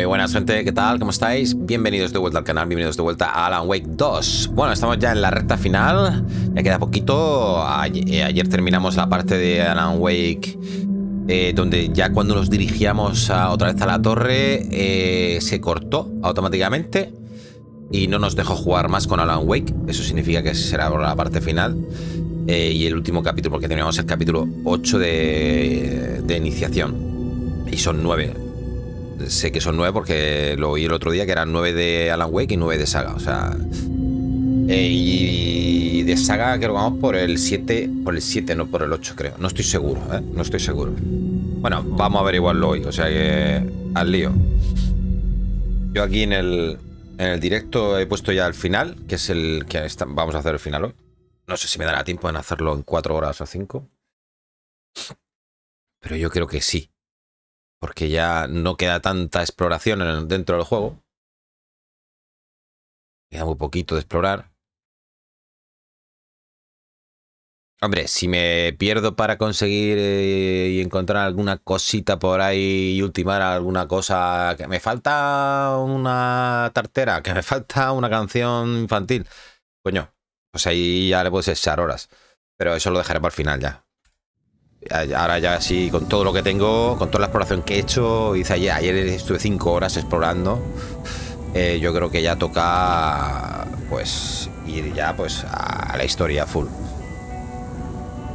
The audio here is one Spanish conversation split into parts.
Muy buenas gente, ¿qué tal? ¿Cómo estáis? Bienvenidos de vuelta al canal, bienvenidos de vuelta a Alan Wake 2 Bueno, estamos ya en la recta final, ya queda poquito eh, Ayer, terminamos la parte de Alan Wake eh, Donde ya cuando nos dirigíamos otra vez a la torre eh, Se cortó automáticamente Y no nos dejó jugar más con Alan Wake Eso significa que será la parte final Y el último capítulo, porque terminamos el capítulo 8 de, de iniciación Y son 9 sé que son nueve porque lo oí el otro día que eran nueve de Alan Wake y nueve de Saga. O sea. Eh, y de Saga creo que vamos por el 7. Por el 7, no por el 8, creo. No estoy seguro, ¿eh? No estoy seguro. Bueno, vamos a averiguarlo hoy. O sea que. Al lío. Yo aquí en el. En el directo he puesto ya el final, que es el que vamos a hacer el final hoy. No sé si me dará tiempo en hacerlo en 4 horas o 5. Pero yo creo que sí porque ya no queda tanta exploración dentro del juego. Queda muy poquito de explorar. Hombre, si me pierdo para conseguir eh, y encontrar alguna cosita por ahí y ultimar alguna cosa, que me falta una tartera, que me falta una canción infantil, coño, pues ahí ya le puedes echar horas. Pero eso lo dejaré para el final ya. Ahora ya sí, con todo lo que tengo, con toda la exploración que he hecho, hice ayer, estuve 5 horas explorando. Eh, yo creo que ya toca pues ir ya pues a la historia full.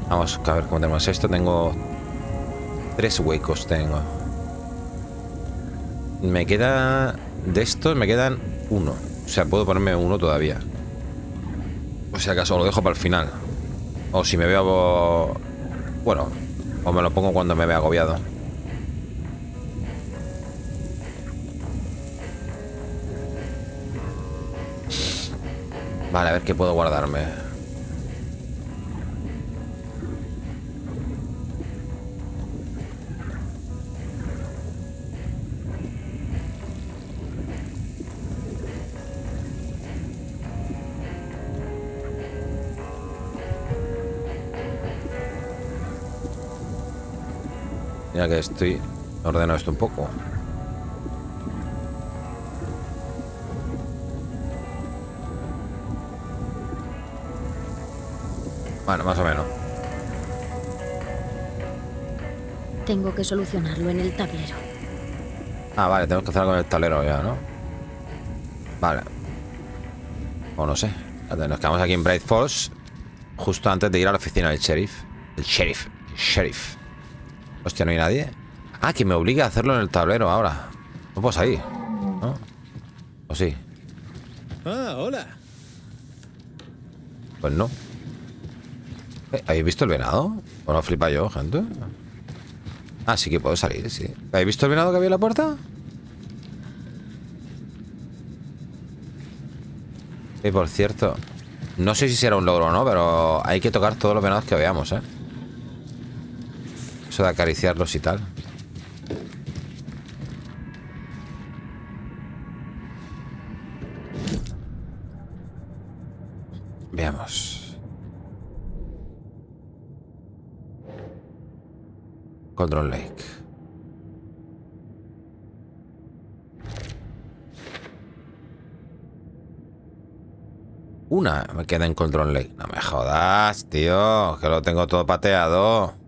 Vamos a ver cómo tenemos esto. Tengo tres huecos tengo. Me queda de estos me quedan uno. O sea, puedo ponerme uno todavía. O sea, acaso lo dejo para el final. O si me veo bueno, o me lo pongo cuando me vea agobiado. Vale, a ver qué puedo guardarme. Ya que estoy ordeno esto un poco. Bueno, más o menos. Tengo que solucionarlo en el tablero. Ah, vale, tenemos que hacerlo con el tablero ya, ¿no? Vale. O no sé. Nos quedamos aquí en Bright Falls justo antes de ir a la oficina del sheriff. El sheriff. El sheriff. Hostia, no hay nadie. Ah, que me obliga a hacerlo en el tablero ahora. No puedo salir. ¿No? ¿O sí? Ah, hola. Pues no. Eh, ¿Habéis visto el venado? ¿O no flipa yo, gente? Ah, sí que puedo salir, sí. ¿Habéis visto el venado que había en la puerta? Y por cierto, no sé si será un logro o no, pero hay que tocar todos los venados que veamos, ¿eh? De acariciarlos y tal. Veamos. Control Lake. Una me queda en Control Lake. No me jodas, tío. Que lo tengo todo pateado.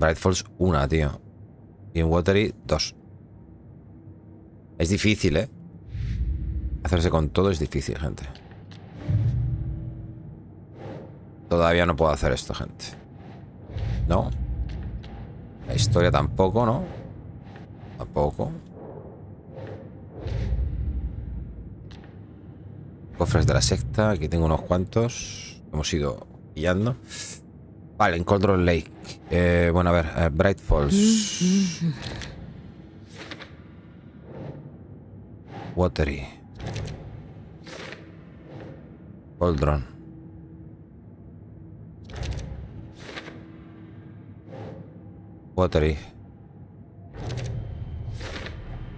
Bright Falls, una, tío. Y en Watery, dos. Es difícil, ¿eh? Hacerse con todo es difícil, gente. Todavía no puedo hacer esto, gente. No. La historia tampoco, ¿no? Tampoco. Cofres de la secta. Aquí tengo unos cuantos. Hemos ido pillando. Vale, en Lake. Eh, bueno, a ver, eh, Bright Falls. Watery. Cauldron. Watery.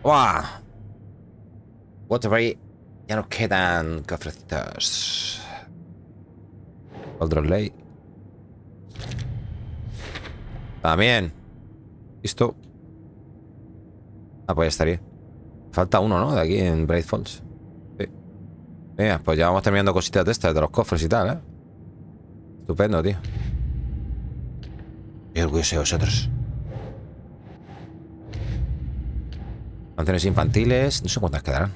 ¡Wow! Watery. Ya nos quedan cafrecitos. Cauldron Lake. También. Listo. Ah, pues ya estaría. Falta uno, ¿no? De aquí en Bright Falls. Sí. Venga, pues ya vamos terminando cositas de estas, de los cofres y tal, ¿eh? Estupendo, tío. Qué orgulloso de vosotros. Canciones infantiles. No sé cuántas quedarán.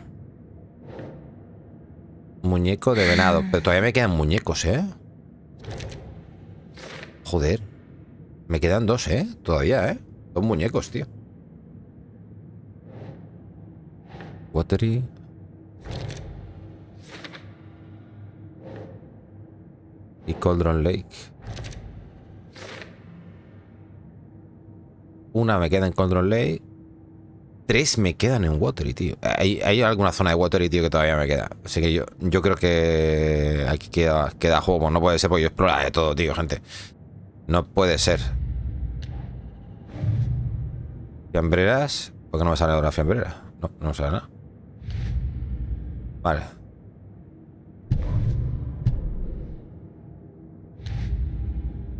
Muñeco de venado. Pero todavía me quedan muñecos, ¿eh? Joder. Me quedan dos, ¿eh? Todavía, ¿eh? Dos muñecos, tío. Watery. Y Cauldron Lake. Una me queda en Cauldron Lake. Tres me quedan en Watery, tío. Hay, alguna zona de Watery, tío, que todavía me queda. Así que yo, yo creo que aquí queda, queda juego. No puede ser porque yo exploro de todo, tío, gente. No puede ser. Fiambreras. ¿Por qué no me sale una fiambrera? No, no me sale nada. Vale.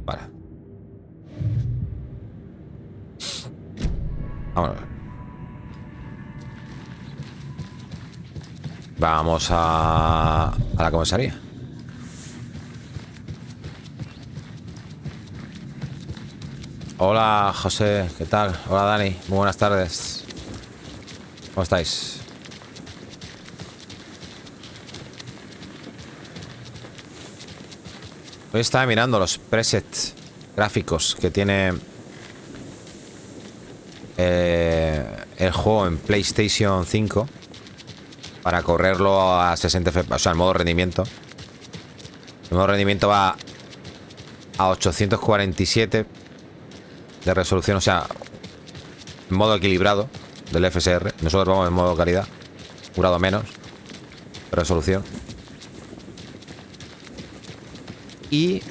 Vale. Vamos a ver. Vamos a, a la comisaría. Hola, José, ¿qué tal? Hola, Dani, muy buenas tardes. ¿Cómo estáis? Hoy estaba mirando los presets gráficos que tiene eh, el juego en PlayStation 5 para correrlo a 60 FPS, o sea, en modo rendimiento. El modo rendimiento va a 847 de resolución, o sea, modo equilibrado del FSR. Nosotros vamos en modo calidad, un grado menos resolución. Y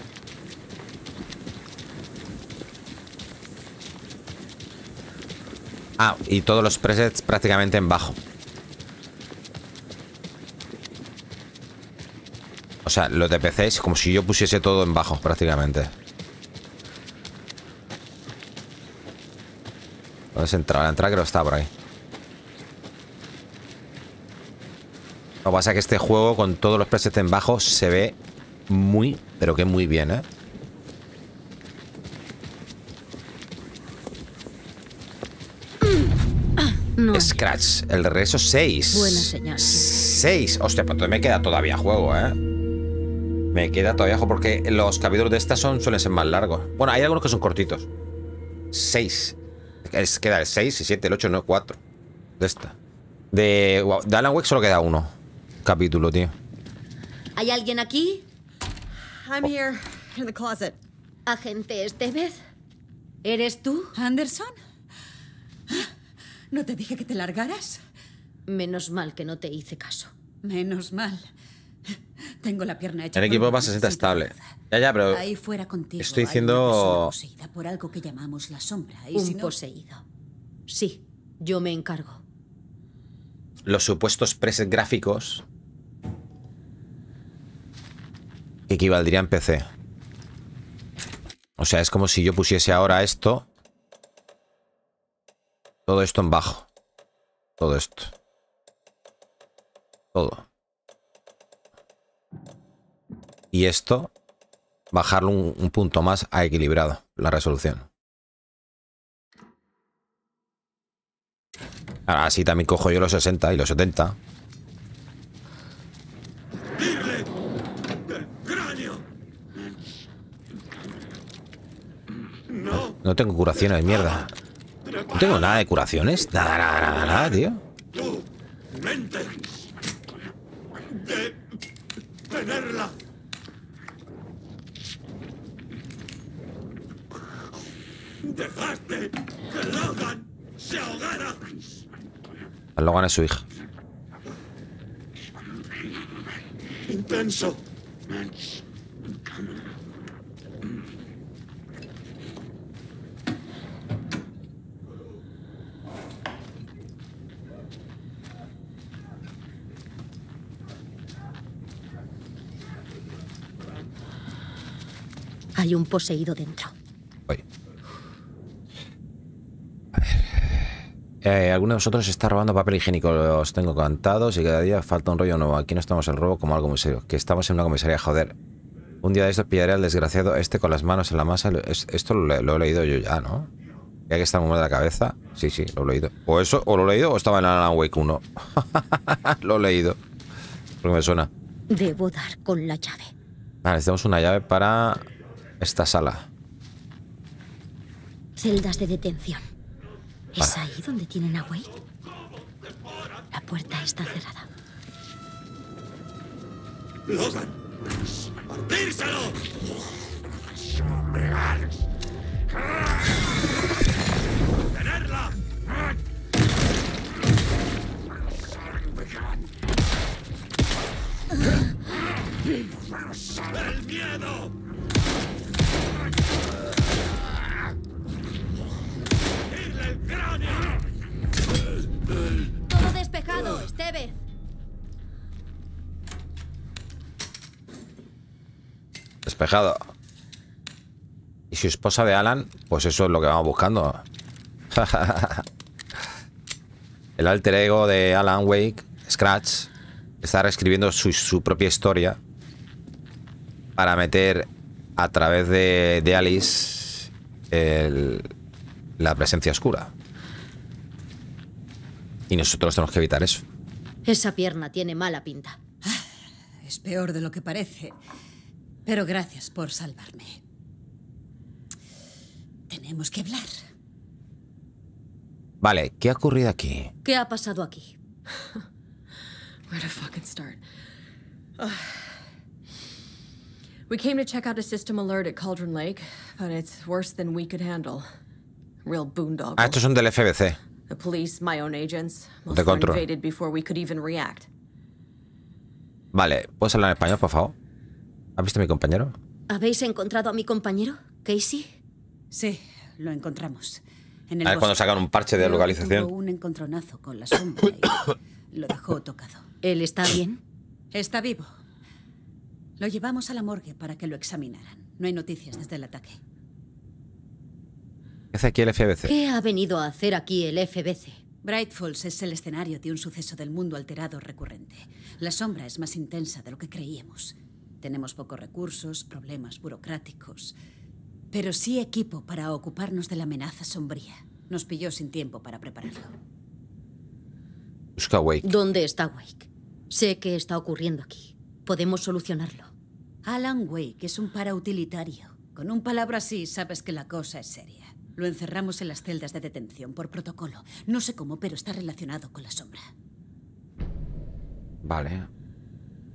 Ah, y todos los presets prácticamente en bajo. O sea, los de PC es como si yo pusiese todo en bajo prácticamente. ¿Dónde se entra? La entrada creo que está por ahí. Lo que pasa es que este juego con todos los presets en bajo se ve muy, pero que muy bien, ¿eh? No. Scratch, el regreso 6. Buena señal, sí. 6. Hostia, pues entonces me queda todavía juego, ¿eh? Me queda todavía juego porque los capítulos de estas son, suelen ser más largos. Bueno, hay algunos que son cortitos. 6. Queda el 6, el 7, el 8, no, 4. De esta. De, wow, de Alan Wake solo queda uno. Capítulo, tío. ¿Hay alguien aquí? I'm here in the closet. Agente Estevez. ¿Eres tú? ¿Anderson? ¿No te dije que te largaras? Menos mal que no te hice caso. Menos mal. Tengo la pierna hecha. El equipo 60 necesito estable. Ya, ya, pero. Ahí fuera contigo. estoy diciendo- poseída por algo que llamamos la sombra. Y Un si no- poseído. Sí, yo me encargo. los supuestos presets gráficos que equivaldría en PC. O sea, es como si yo pusiese ahora esto. Todo esto en bajo. Todo esto. Todo. Y esto, bajarlo un, un punto más a equilibrado, la resolución. Ahora, así también cojo yo los 60 y los 70. No tengo curaciones, mierda. No tengo nada de curaciones. Nada, nada, nada, nada, tío. tenerla. Dejaste que Logan se ahogara. Logan es su hija. Intenso. Hay un poseído dentro. Voy. A ver. Eh, alguno de vosotros está robando papel higiénico. Los tengo cantados y cada día falta un rollo nuevo. Aquí no estamos el robo como algo muy serio. Que estamos en una comisaría, joder. Un día de estos pillaré al desgraciado este con las manos en la masa. Es- esto lo he leído yo ya, ¿no? Ya que está muy mal de la cabeza. Sí, sí, lo he leído. O eso, o lo he leído o estaba en Alan Wake 1. lo he leído. Porque me suena. Debo dar con la llave. Vale, necesitamos una llave para esta sala. Celdas de detención. ¿Es ahí donde tienen a Wade? La puerta está cerrada. Logan. ¡Partírselo! ¡Tenerla! ¡El miedo! Todo despejado, Estevez. Despejado. Y su esposa de Alan, pues eso es lo que vamos buscando. El alter ego de Alan Wake, Scratch, está reescribiendo su, propia historia para meter a través de, Alice la presencia oscura. Y nosotros tenemos que evitar eso. Esa pierna tiene mala pinta. Es peor de lo que parece. Pero gracias por salvarme. Tenemos que hablar. Vale, ¿qué ha ocurrido aquí? ¿Qué ha pasado aquí? Where to fucking start? We came to check out a system alert at Cauldron Lake, but it's worse than we could handle. Real boondoggle. Ah, estos son del FBC. The police, my own agents, De most were control. invaded before we could even react. Vale, ¿puedes hablar en español, por favor? ¿Has visto a mi compañero? ¿Habéis encontrado a mi compañero, Casey? Sí, lo encontramos. En el A ver cuando sacan un parche de localización. Tuvo un encontronazo con la sombra y lo dejó tocado. ¿Él está bien? Está vivo. Lo llevamos a la morgue para que lo examinaran. No hay noticias desde el ataque. ¿Qué hace aquí el FBC? ¿Qué ha venido a hacer aquí el FBC? Bright Falls es el escenario de un suceso del mundo alterado recurrente. La sombra es más intensa de lo que creíamos. Tenemos pocos recursos, problemas burocráticos, pero sí equipo para ocuparnos de la amenaza sombría. Nos pilló sin tiempo para prepararlo. Busca Wake. ¿Dónde está Wake? Sé qué está ocurriendo aquí. Podemos solucionarlo. Alan Wake es un parautilitario. Con un palabra así sabes que la cosa es seria. Lo encerramos en las celdas de detención por protocolo. No sé cómo, pero está relacionado con la sombra. Vale.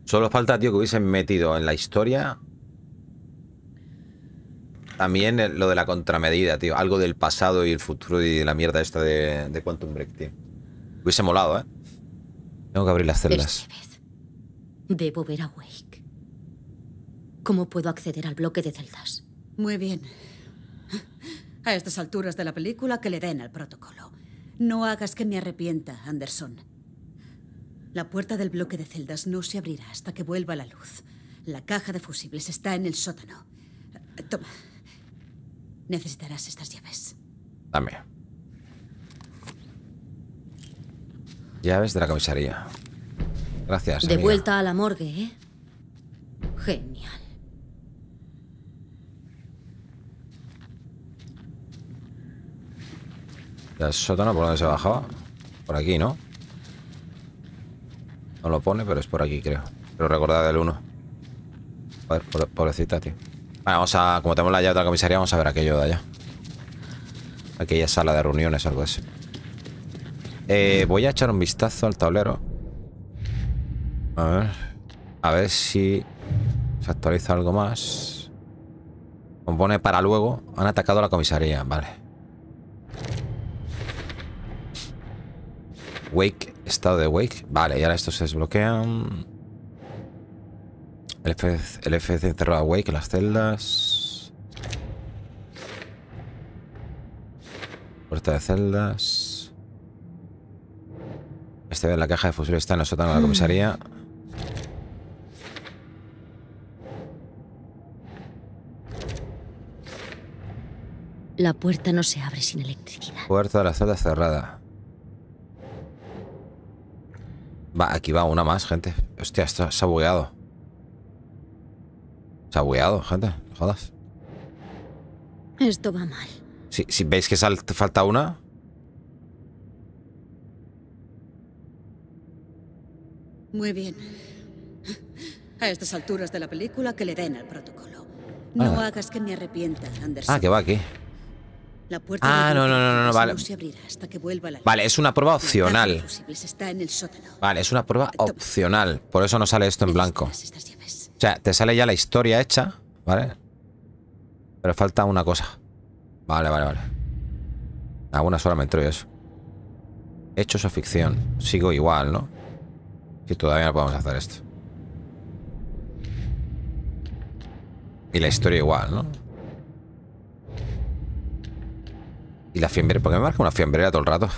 Solo falta, tío, que hubiesen metido en la historia también lo de la contramedida, tío. Algo del pasado y el futuro y la mierda esta de, de Quantum Break, tío. Hubiese molado, ¿eh? Tengo que abrir las celdas. Debo ver a Wake. ¿Cómo puedo acceder al bloque de celdas? Muy bien. A estas alturas de la película, que le den al protocolo. No hagas que me arrepienta, Anderson. La puerta del bloque de celdas no se abrirá hasta que vuelva la luz. La caja de fusibles está en el sótano. Eh, Toma. Necesitarás estas llaves. Dame. Llaves de la comisaría. Gracias. De amiga. vuelta a la morgue, ¿eh? Genial. ¿El sótano por dónde se bajaba? Por aquí, ¿no? No lo pone, pero es por aquí, creo. Pero recordad del 1. Joder, pobre- pobrecita, tío. Vale, vamos a... Como tenemos la llave de la comisaría, vamos a ver aquello de allá. Aquella sala de reuniones, algo así. Eh, voy a echar un vistazo al tablero. A ver. A ver si se actualiza algo más. Como pone para luego, han atacado la comisaría. Vale. Wake, estado de Wake. Vale, y ahora estos se desbloquean. El FC, el FC encerró a Wake en las celdas. Puerta de celdas. Este ve la caja de fusibles está en el sótano de la comisaría. La puerta no se abre sin electricidad. Puerta de la celda cerrada. Va, aquí va una más, gente. Hostia, esto se ha bugueado. Se ha bugueado, gente. Jodas. Esto va mal. Si, si veis que sal- falta una, Muy bien. A estas alturas de la película, que le den al protocolo. No Ah. hagas que me arrepienta, Anderson. Ah, que va aquí. La puerta Ah, no, no, no, no, no, vale. se abrirá hasta que vuelva la luz. Vale, es una prueba opcional. fusibles está en el sótano. Vale, es una prueba opcional. Por eso no sale esto en blanco. O sea, te sale ya la historia hecha, ¿vale? Pero falta una cosa. Vale, vale, vale. Alguna sola me entro y eso. Hechos o ficción. Sigo igual, ¿no? Si todavía no podemos hacer esto. Y la historia igual, ¿no? La fiambre... ¿Por qué me marca una fiambrera todo el rato?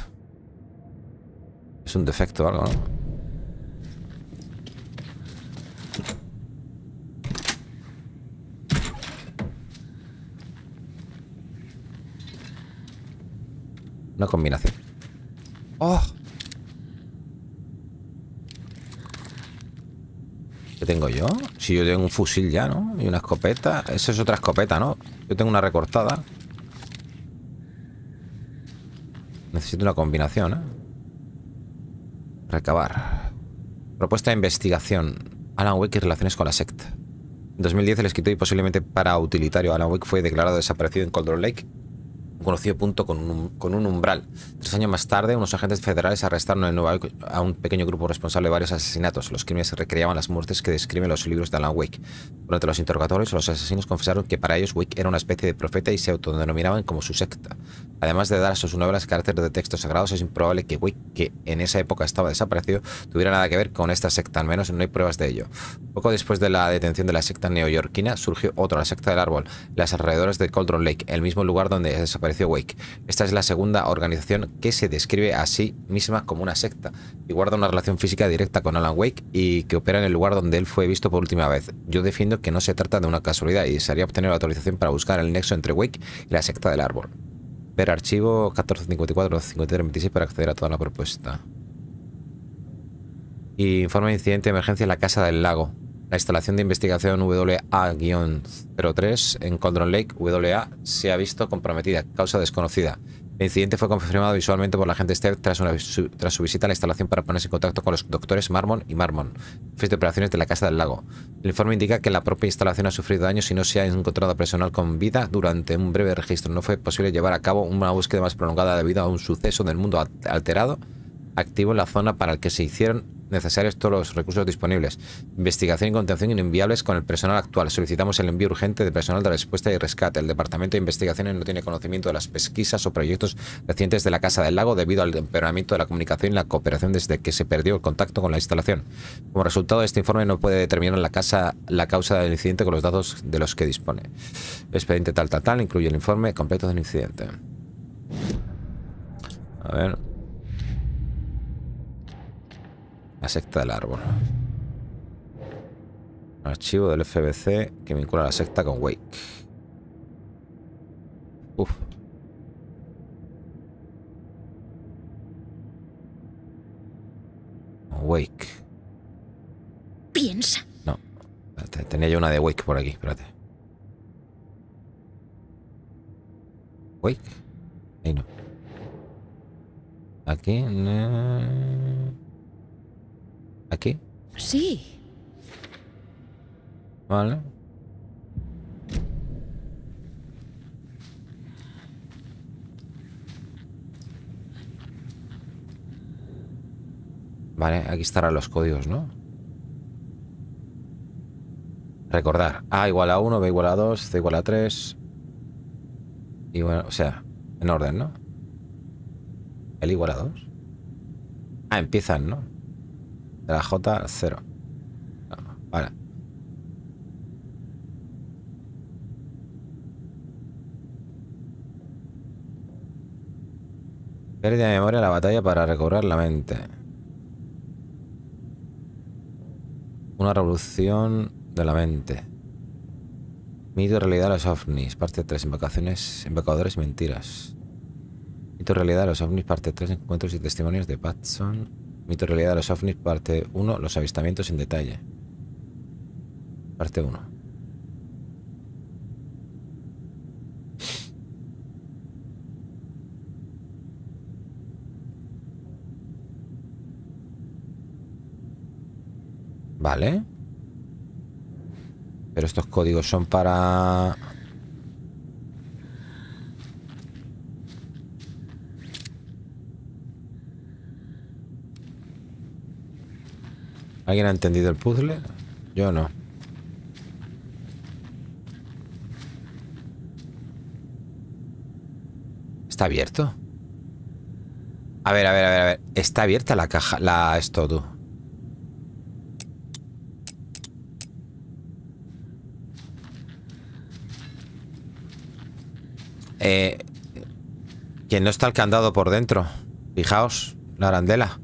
Es un defecto o algo, ¿no? Una combinación. ¡Oh! ¿Qué tengo yo? Si yo tengo un fusil ya, ¿no? Y una escopeta. Esa es otra escopeta, ¿no? Yo tengo una recortada. Una combinación, ¿eh? Recabar. Propuesta de investigación. Alan Wake y relaciones con la secta. En 2010 el escritor y posiblemente para utilitario Alan Wake fue declarado desaparecido en Cauldron Lake conocido punto con un, con un umbral. Tres años más tarde, unos agentes federales arrestaron en Nueva York a un pequeño grupo responsable de varios asesinatos. Los crímenes recreaban las muertes que describen los libros de Alan Wake. Durante los interrogatorios, los asesinos confesaron que para ellos Wake era una especie de profeta y se autodenominaban como su secta. Además de dar a sus novelas carácter de textos sagrados, es improbable que Wake, que en esa época estaba desaparecido, tuviera nada que ver con esta secta, al menos no hay pruebas de ello. Poco después de la detención de la secta neoyorquina, surgió otra, la secta del árbol, las alrededores de Cauldron Lake, el mismo lugar donde desapareció Wake. Esta es la segunda organización que se describe a sí misma como una secta y guarda una relación física directa con Alan Wake y que opera en el lugar donde él fue visto por última vez. Yo defiendo que no se trata de una casualidad y desearía obtener la autorización para buscar el nexo entre Wake y la secta del árbol. Ver archivo 1454-5326 para acceder a toda la propuesta. Y informe de incidente de emergencia en la Casa del Lago. La instalación de investigación WA-03 en Cauldron Lake, WA, se ha visto comprometida. Causa desconocida. El incidente fue confirmado visualmente por la agente Steph tras, su, tras su visita a la instalación para ponerse en contacto con los doctores Marmon y Marmon, jefes de operaciones de la Casa del Lago. El informe indica que la propia instalación ha sufrido daños y no se ha encontrado personal con vida durante un breve registro. No fue posible llevar a cabo una búsqueda más prolongada debido a un suceso del mundo al- alterado activo en la zona para el que se hicieron necesarios todos los recursos disponibles. Investigación y contención inenviables con el personal actual. Solicitamos el envío urgente de personal de respuesta y rescate. El Departamento de Investigaciones no tiene conocimiento de las pesquisas o proyectos recientes de la Casa del Lago debido al empeoramiento de la comunicación y la cooperación desde que se perdió el contacto con la instalación. Como resultado este informe no puede determinar la, casa, la causa del incidente con los datos de los que dispone. Expediente tal, tal, tal, incluye el informe completo del incidente. A ver. La secta del árbol. Archivo del FBC que vincula a la secta con Wake. Uf. Wake. Piensa. No. Espérate, Tenía yo una de Wake por aquí, espérate. Wake. Ahí no. Aquí. no. Aquí. Sí. Vale. Vale, aquí estarán los códigos, ¿no? Recordar. A igual a 1, B igual a 2, C igual a 3. Y bueno, o sea, en orden, ¿no? L igual a 2. Ah, empiezan, ¿no? De la J, 0. Vale. Pérdida de memoria la batalla para recobrar la mente. Una revolución de la mente. Mito realidad de los ovnis, parte 3, invocaciones, invocadores y mentiras. Mito realidad de los ovnis, parte 3, encuentros y testimonios de Patson. Mito realidad de los ovnis, parte 1, los avistamientos en detalle. Parte 1. Vale. Pero estos códigos son para... ¿Alguien ha entendido el puzzle? Yo no. ¿Está abierto? A ver, a ver, a ver, a ver. Está abierta la caja, la esto, tú. Eh, que no está el candado por dentro. Fijaos, la arandela.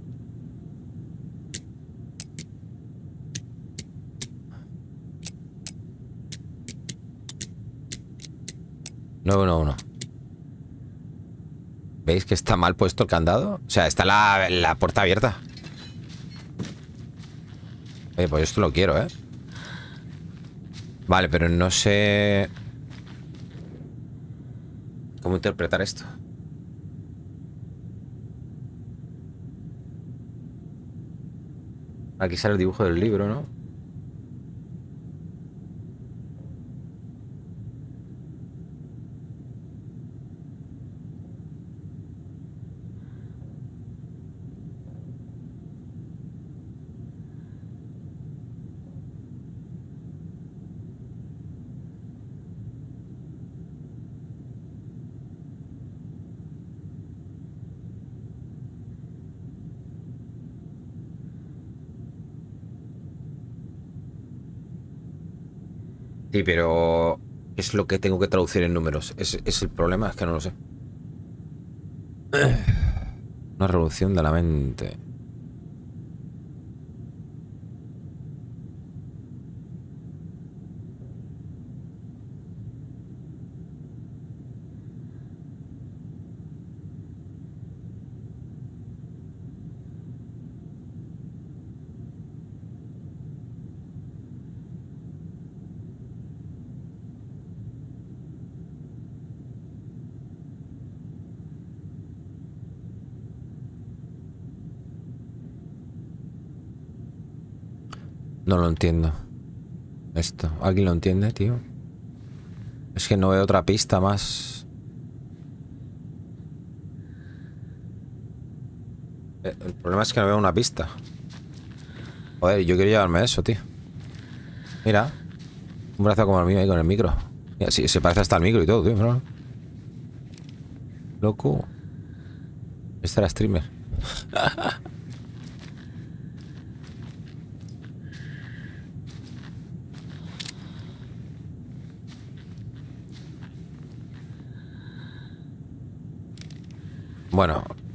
No, no, no. ¿Veis que está mal puesto el candado? O sea, está la, la puerta abierta. Oye, pues esto lo quiero, ¿eh? Vale, pero no sé... ¿Cómo interpretar esto? Aquí sale el dibujo del libro, ¿no? Sí, pero ¿qué es lo que tengo que traducir en números? Es, es el problema, es que no lo sé. Una revolución de la mente. No lo entiendo. Esto. ¿Alguien lo entiende, tío? Es que no veo otra pista más. Eh, El problema es que no veo una pista. Joder, yo quiero llevarme eso, tío. Mira. Un brazo como el mío ahí con el micro. Sí, se parece hasta al micro y todo, tío. pero- Loco. Este era streamer.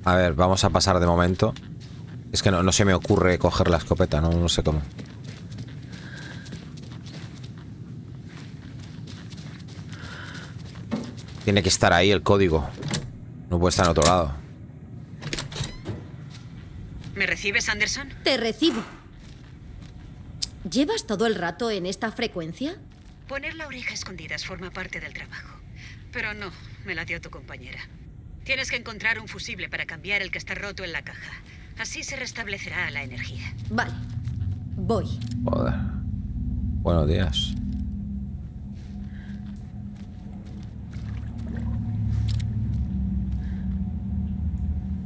a ver, vamos a pasar de momento. Es que no, no se me ocurre coger la escopeta, no, no sé cómo. Tiene que estar ahí el código. No puede estar en otro lado. ¿Me recibes, Anderson? Te recibo. ¿Llevas todo el rato en esta frecuencia? Poner la oreja a escondidas forma parte del trabajo. Pero no, me la dio tu compañera. Tienes que encontrar un fusible para cambiar el que está roto en la caja. Así se restablecerá la energía. Vale. Voy. Joder. Buenos días.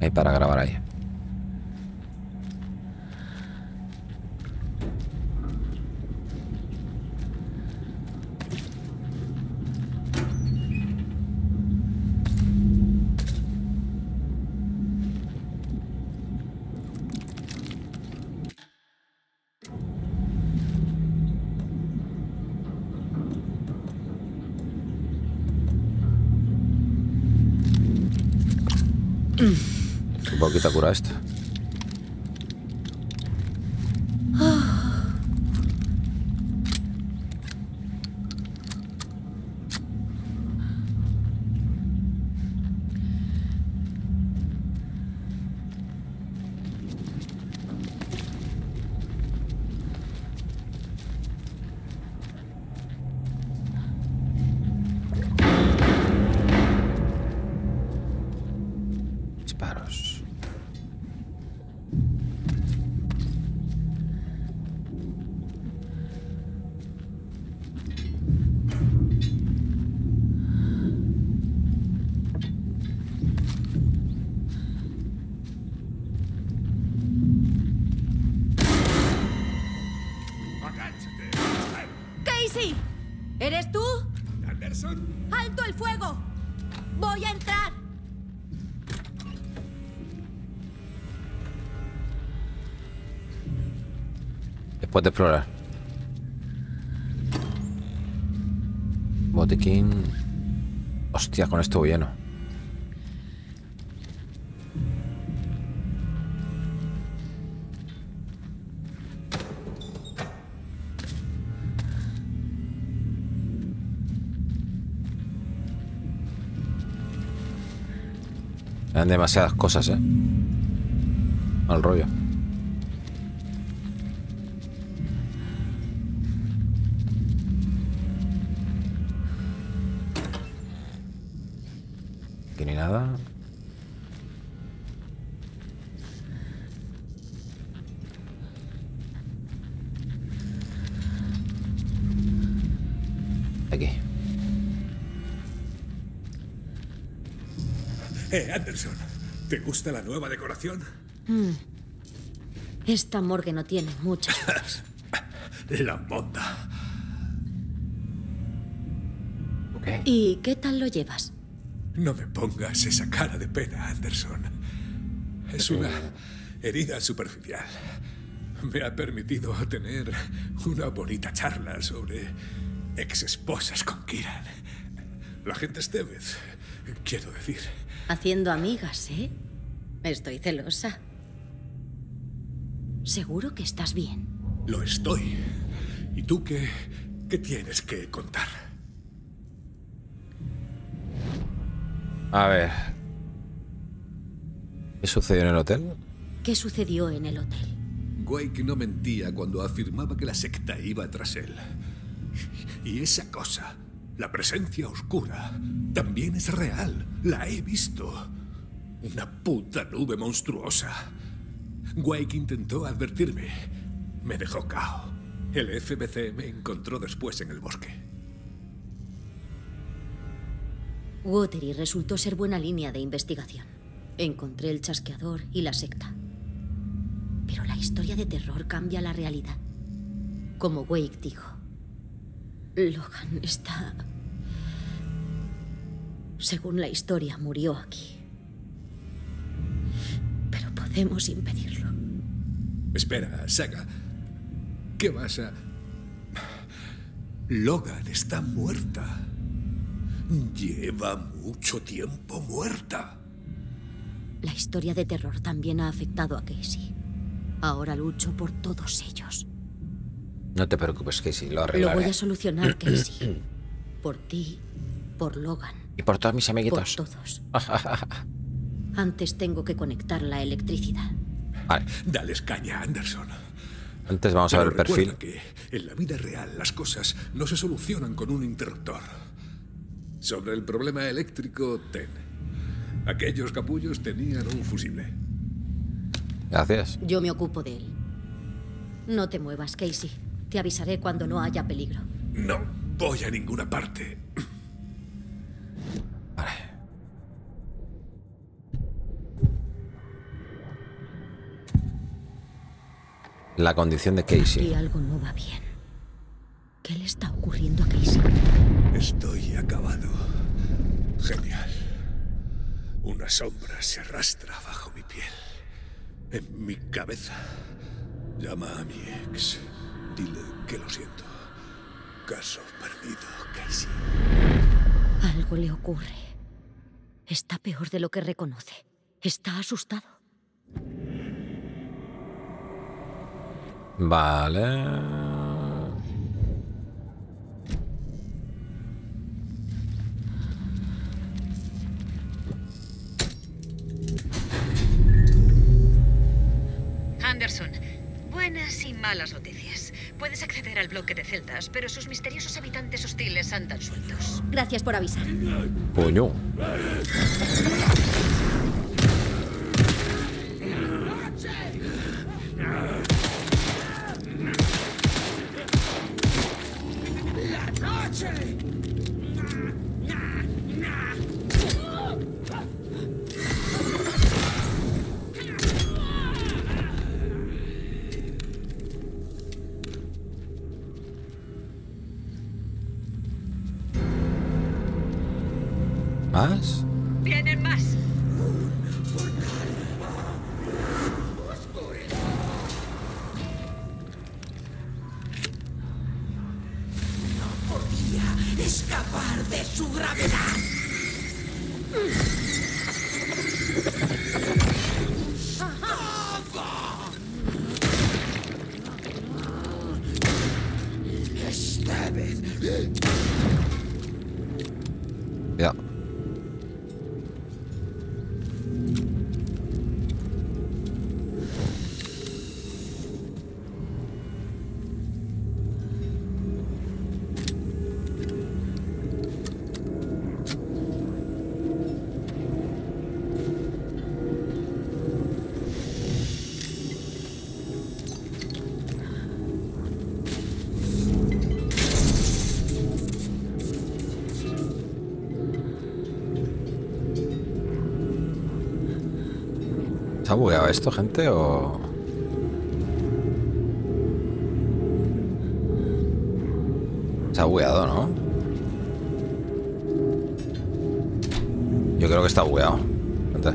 Hay para grabar ahí. Pyykitakuraiset. Explorar. Botequín. Hostia, con esto lleno. Eran demasiadas cosas, eh. Mal rollo. Gusta la nueva decoración? Esta morgue no tiene muchas cosas. La monda. ¿Y qué tal lo llevas? No me pongas esa cara de pena, Anderson. Es una herida superficial. Me ha permitido tener una bonita charla sobre ex esposas con Kiran. La gente Estevez, quiero decir. Haciendo amigas, ¿eh? Estoy celosa. Seguro que estás bien. Lo estoy. ¿Y tú qué, qué tienes que contar? A ver. ¿Qué sucedió en el hotel? ¿Qué sucedió en el hotel? Wake no mentía cuando afirmaba que la secta iba tras él. Y esa cosa, la presencia oscura, también es real. La he visto. Una puta nube monstruosa. Wake intentó advertirme. Me dejó cao. El FBC me encontró después en el bosque. Watery resultó ser buena línea de investigación. Encontré el chasqueador y la secta. Pero la historia de terror cambia la realidad. Como Wake dijo, Logan está... Según la historia, murió aquí. Podemos impedirlo. Espera, Saga. ¿Qué vas a...? Logan está muerta. Lleva mucho tiempo muerta. La historia de terror también ha afectado a Casey. Ahora lucho por todos ellos. No te preocupes, Casey, lo Lo voy arreglaré. a solucionar, Casey. Por ti, por Logan, Y por todos mis por amiguitos. todos. Antes tengo que conectar la electricidad. Vale, Dales caña, Anderson. antes vamos a ver el Pero perfil. recuerda que en la vida real las cosas no se solucionan con un interruptor. Sobre el problema eléctrico, ten. Aquellos capullos tenían un fusible. Gracias. Yo me ocupo de él. No te muevas, Casey. Te avisaré cuando no haya peligro. No voy a ninguna parte. Vale. La condición de Y Casey. algo no va bien. ¿Qué le está ocurriendo a Casey? Estoy acabado. Genial. Una sombra se arrastra bajo mi piel. En mi cabeza. Llama a mi ex. Dile que lo siento. Caso perdido, Casey. Algo le ocurre. Está peor de lo que reconoce. Está asustado. Vale. Anderson, buenas y malas noticias. Puedes acceder al bloque de celdas, pero sus misteriosos habitantes hostiles andan sueltos. Gracias por avisar. Coño. Más? Bugueado esto, gente? O. Se ha bugueado, ¿no? Yo creo que está bugueado. Gente.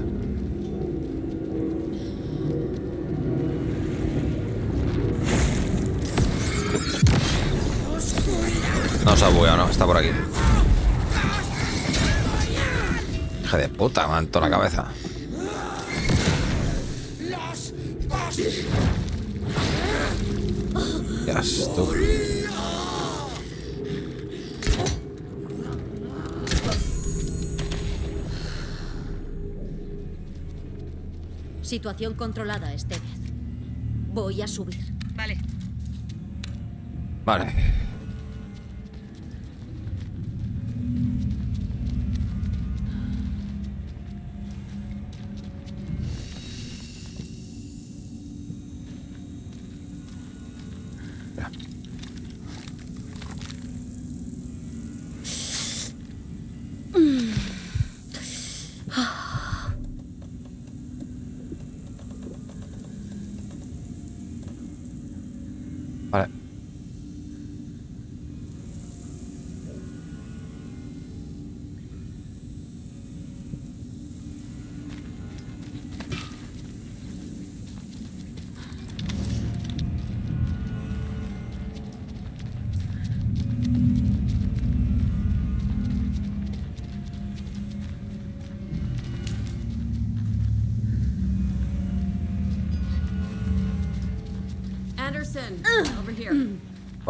No se ha bugueado, no. Está por aquí. Hija de puta, me la cabeza. Tú. Situación controlada, Estevez. Voy a subir. Vale. Vale.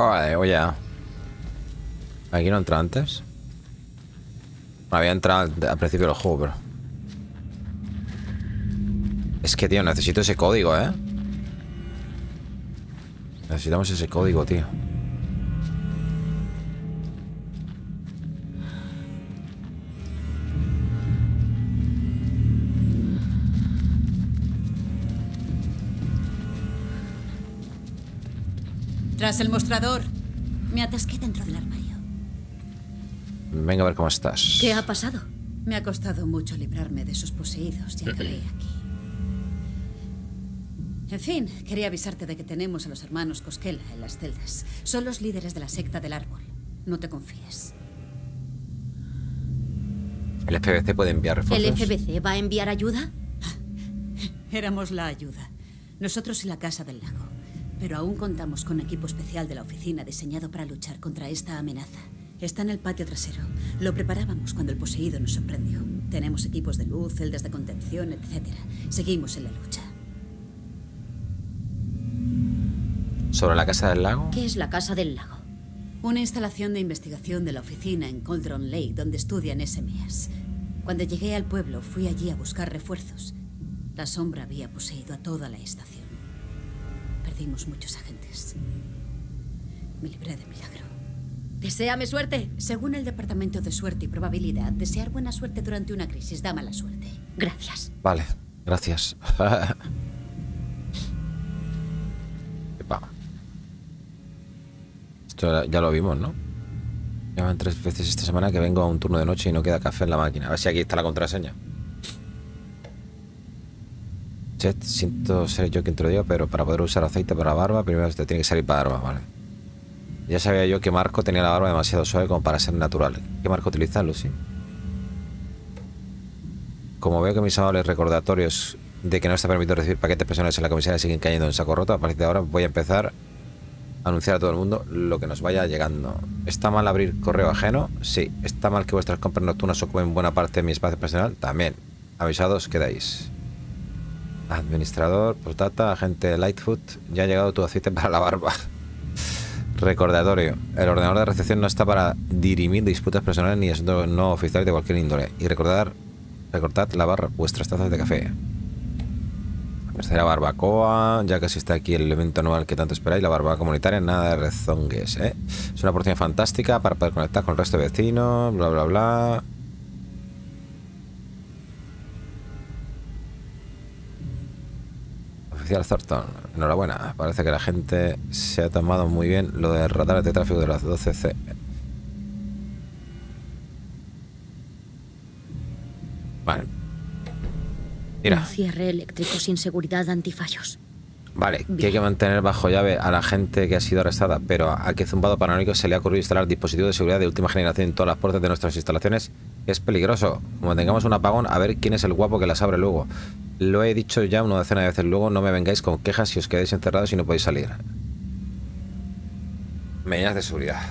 Vale, oye. Aquí no entra antes. Había entrado al principio del juego, pero. Es que, tío, necesito ese código, ¿eh? Necesitamos ese código, tío. Tras el mostrador. Me atasqué dentro del armario. Venga a ver cómo estás. ¿Qué ha pasado? Me ha costado mucho librarme de sus poseídos y acabé aquí. En fin, quería avisarte de que tenemos a los hermanos Cosquela en las celdas. Son los líderes de la secta del árbol. No te confíes. ¿El FBC puede enviar refuerzos? ¿El FBC va a enviar ayuda? Éramos la ayuda. Nosotros y la Casa del Lago. Pero aún contamos con equipo especial de la oficina diseñado para luchar contra esta amenaza. Está en el patio trasero. Lo preparábamos cuando el poseído nos sorprendió. Tenemos equipos de luz, celdas de contención, etc. Seguimos en la lucha. ¿Sobre la casa del lago? ¿Qué es la Casa del Lago? Una instalación de investigación de la oficina en Cauldron Lake donde estudian SMEs. Cuando llegué al pueblo fui allí a buscar refuerzos. La sombra había poseído a toda la estación. Perdimos muchos agentes. Me libré de milagro. Deséame suerte. Según el Departamento de Suerte y Probabilidad, desear buena suerte durante una crisis da mala suerte. Gracias. Vale, gracias. Epa. Esto ya lo vimos, ¿no? Llevan tres veces esta semana que vengo a un turno de noche y no queda café en la máquina. A ver si aquí está la contraseña. Siento ser yo quien te lo diga, pero para poder usar aceite para la barba, primero te tiene que salir barba, vale. Ya sabía yo que Marco tenía la barba demasiado suave como para ser natural. ¿Qué Marco utilizas, Lucy? como veo que mis amables recordatorios de que no está permitido recibir paquetes personales en la comisaría siguen cayendo en saco roto, a partir de ahora voy a empezar a anunciar a todo el mundo lo que nos vaya llegando. ¿Está mal abrir correo ajeno? Sí. ¿Está mal que vuestras compras nocturnas ocupen buena parte de mi espacio personal? También. Avisados quedáis. Administrador, postdata, agente Lightfoot, ya ha llegado tu aceite para la barba. Recordatorio. El ordenador de recepción no está para dirimir disputas personales ni asuntos no oficiales de cualquier índole. Y recordar, recordad lavar vuestras tazas de café. Tercera barbacoa, ya casi está aquí el evento anual que tanto esperáis, la barbacoa comunitaria, nada de rezongues, ¿eh? Es una oportunidad fantástica para poder conectar con el resto de vecinos, bla, bla, bla. Oficial Thornton, enhorabuena. Parece que la gente se ha tomado muy bien lo de radares de tráfico de las 12C. Vale. Mira. Un cierre eléctrico sin seguridad antifallos. Vale, que hay que mantener bajo llave a la gente que ha sido arrestada, pero a que zumbado paranoico se le ha ocurrido instalar dispositivos de seguridad de última generación en todas las puertas de nuestras instalaciones. Es peligroso. Como tengamos un apagón, a ver quién es el guapo que las abre luego. Lo he dicho ya una decena de veces luego, no me vengáis con quejas si os quedáis encerrados y no podéis salir. Medidas de seguridad.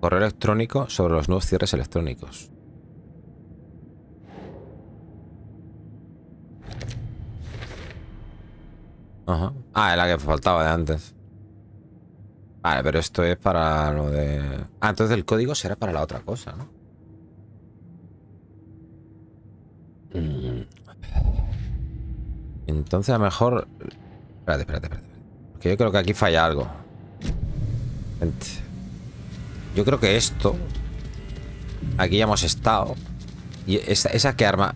Correo electrónico sobre los nuevos cierres electrónicos. Ajá. Ah, es la que faltaba de antes. Vale, pero esto es para lo de... Ah, entonces el código será para la otra cosa, ¿no? Mm. Entonces a lo mejor... Espérate, espérate, espérate. Porque yo creo que aquí falla algo. Yo creo que esto... Aquí ya hemos estado. Y esa, esa que arma...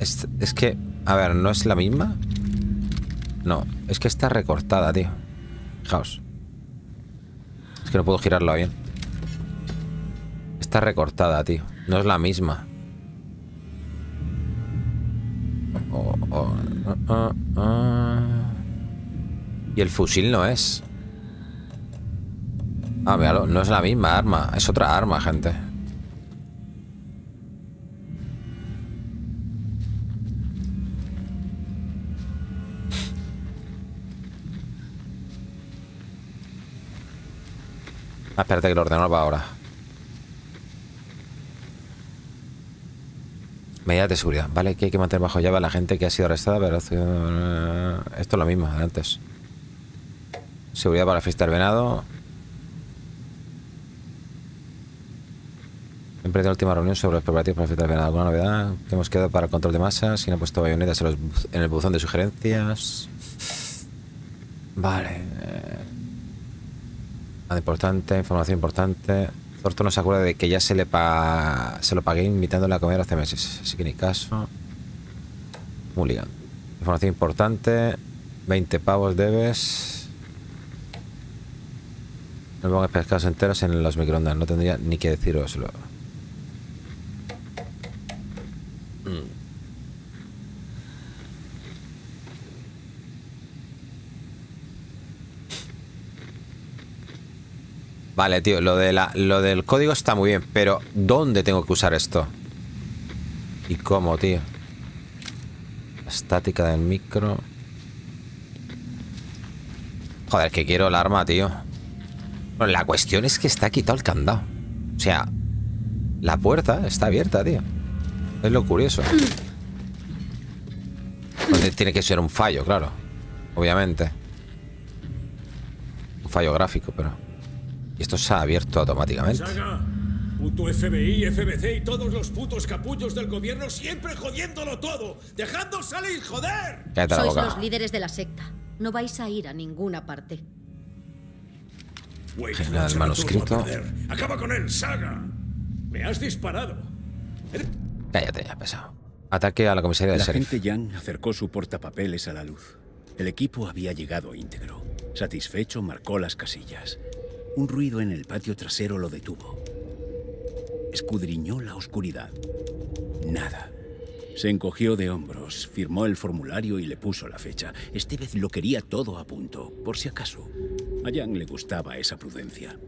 Es, es que... A ver, ¿no es la misma? No, es que está recortada, tío. Fijaos. Es que no puedo girarla bien. Está recortada, tío. No es la misma. Oh, oh, ah. Y el fusil no es. Ah, míralo, no es la misma arma. Es otra arma, gente. Ah, espérate que el ordenador va ahora. Medidas de seguridad. Vale, que hay que mantener bajo llave a la gente que ha sido arrestada, pero esto es lo mismo de antes. Seguridad para la fiesta del venado. Siempre de la última reunión sobre los preparativos para la fiesta del venado. ¿Alguna novedad? Que hemos quedado para el control de masas? No ha puesto bayonetas en, el buzón de sugerencias. Vale. Importante, información importante. Thornton no se acuerda de que ya se le pa se lo pagué invitándole a comer hace meses. Así que ni caso. Mulligan. Información importante. 20 pavos debes. No pongas pescados enteros en los microondas. No tendría ni que deciroslo. Mm. Vale, tío, lo, de la, lo del código está muy bien, pero ¿dónde tengo que usar esto? ¿Y cómo, tío? La estática del micro. Joder, que quiero el arma, tío. Bueno, la cuestión es que está quitado el candado. O sea, la puerta está abierta, tío. Es lo curioso. Tiene que ser un fallo, claro. Obviamente. Un fallo gráfico, pero... Y esto se ha abierto automáticamente. Saga, puto FBI, FBC y todos los putos capullos del gobierno siempre jodiéndolo todo, dejando salir, joder. Cállate la Sois boca. los líderes de la secta. No vais a ir a ninguna parte. Wait, Genial, no se el lo manuscrito. Acaba con él, Saga. Me has disparado. Cállate ya, pesado. Ataque a la comisaría del La gente Yang acercó su portapapeles a la luz. El equipo había llegado íntegro. Satisfecho, marcó las casillas. Un ruido en el patio trasero lo detuvo. Escudriñó la oscuridad. Nada. Se encogió de hombros, firmó el formulario y le puso la fecha. Este vez lo quería todo a punto, por si acaso. A Jan le gustaba esa prudencia.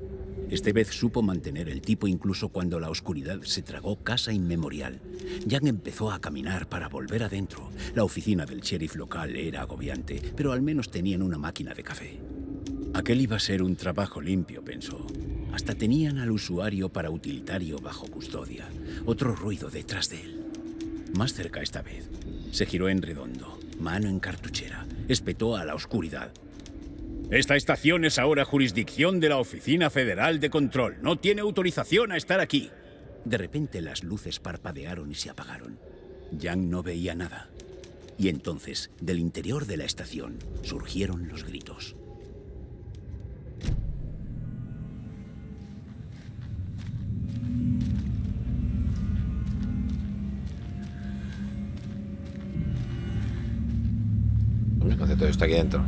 Este vez supo mantener el tipo incluso cuando la oscuridad se tragó casa inmemorial. Jan empezó a caminar para volver adentro. La oficina del sheriff local era agobiante, pero al menos tenían una máquina de café. Aquel iba a ser un trabajo limpio, pensó. Hasta tenían al usuario para utilitario bajo custodia. Otro ruido detrás de él. Más cerca esta vez. Se giró en redondo, mano en cartuchera. Espetó a la oscuridad. Esta estación es ahora jurisdicción de la Oficina Federal de Control. No tiene autorización a estar aquí. De repente las luces parpadearon y se apagaron. Jan no veía nada. Y entonces, del interior de la estación, surgieron los gritos. ¿Qué hace todo esto aquí dentro?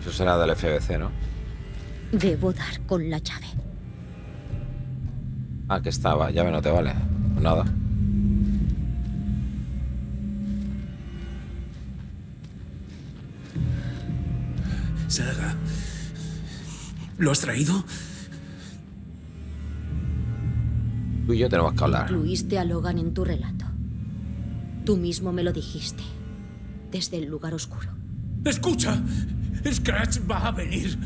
Eso será del FBC, ¿no? Debo dar con la llave. Ah, que estaba. Llave no te vale. Nada. Saga. ¿Lo has traído? Tú y yo tenemos que hablar. Incluiste a Logan en tu relato. Tú mismo me lo dijiste. Desde el lugar oscuro. ¡Escucha! Scratch va a venir.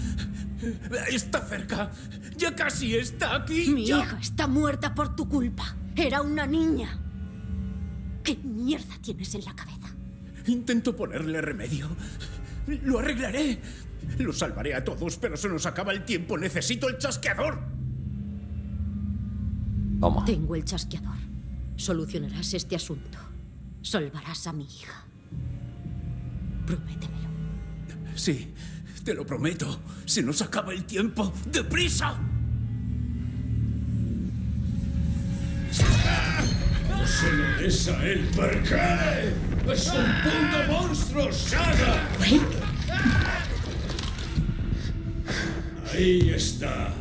Está cerca. Ya casi está aquí. Mi ya. hija está muerta por tu culpa. Era una niña. ¿Qué mierda tienes en la cabeza? Intento ponerle remedio. Lo arreglaré. Lo salvaré a todos, pero se nos acaba el tiempo. Necesito el chasqueador. Toma. Tengo el chasqueador. Solucionarás este asunto. Salvarás a mi hija. Prométemelo. Sí, te lo prometo. Se nos acaba el tiempo. ¡Deprisa! No se lo des a él, ¿por qué? ¡Es un puto monstruo, Saga! Ahí está.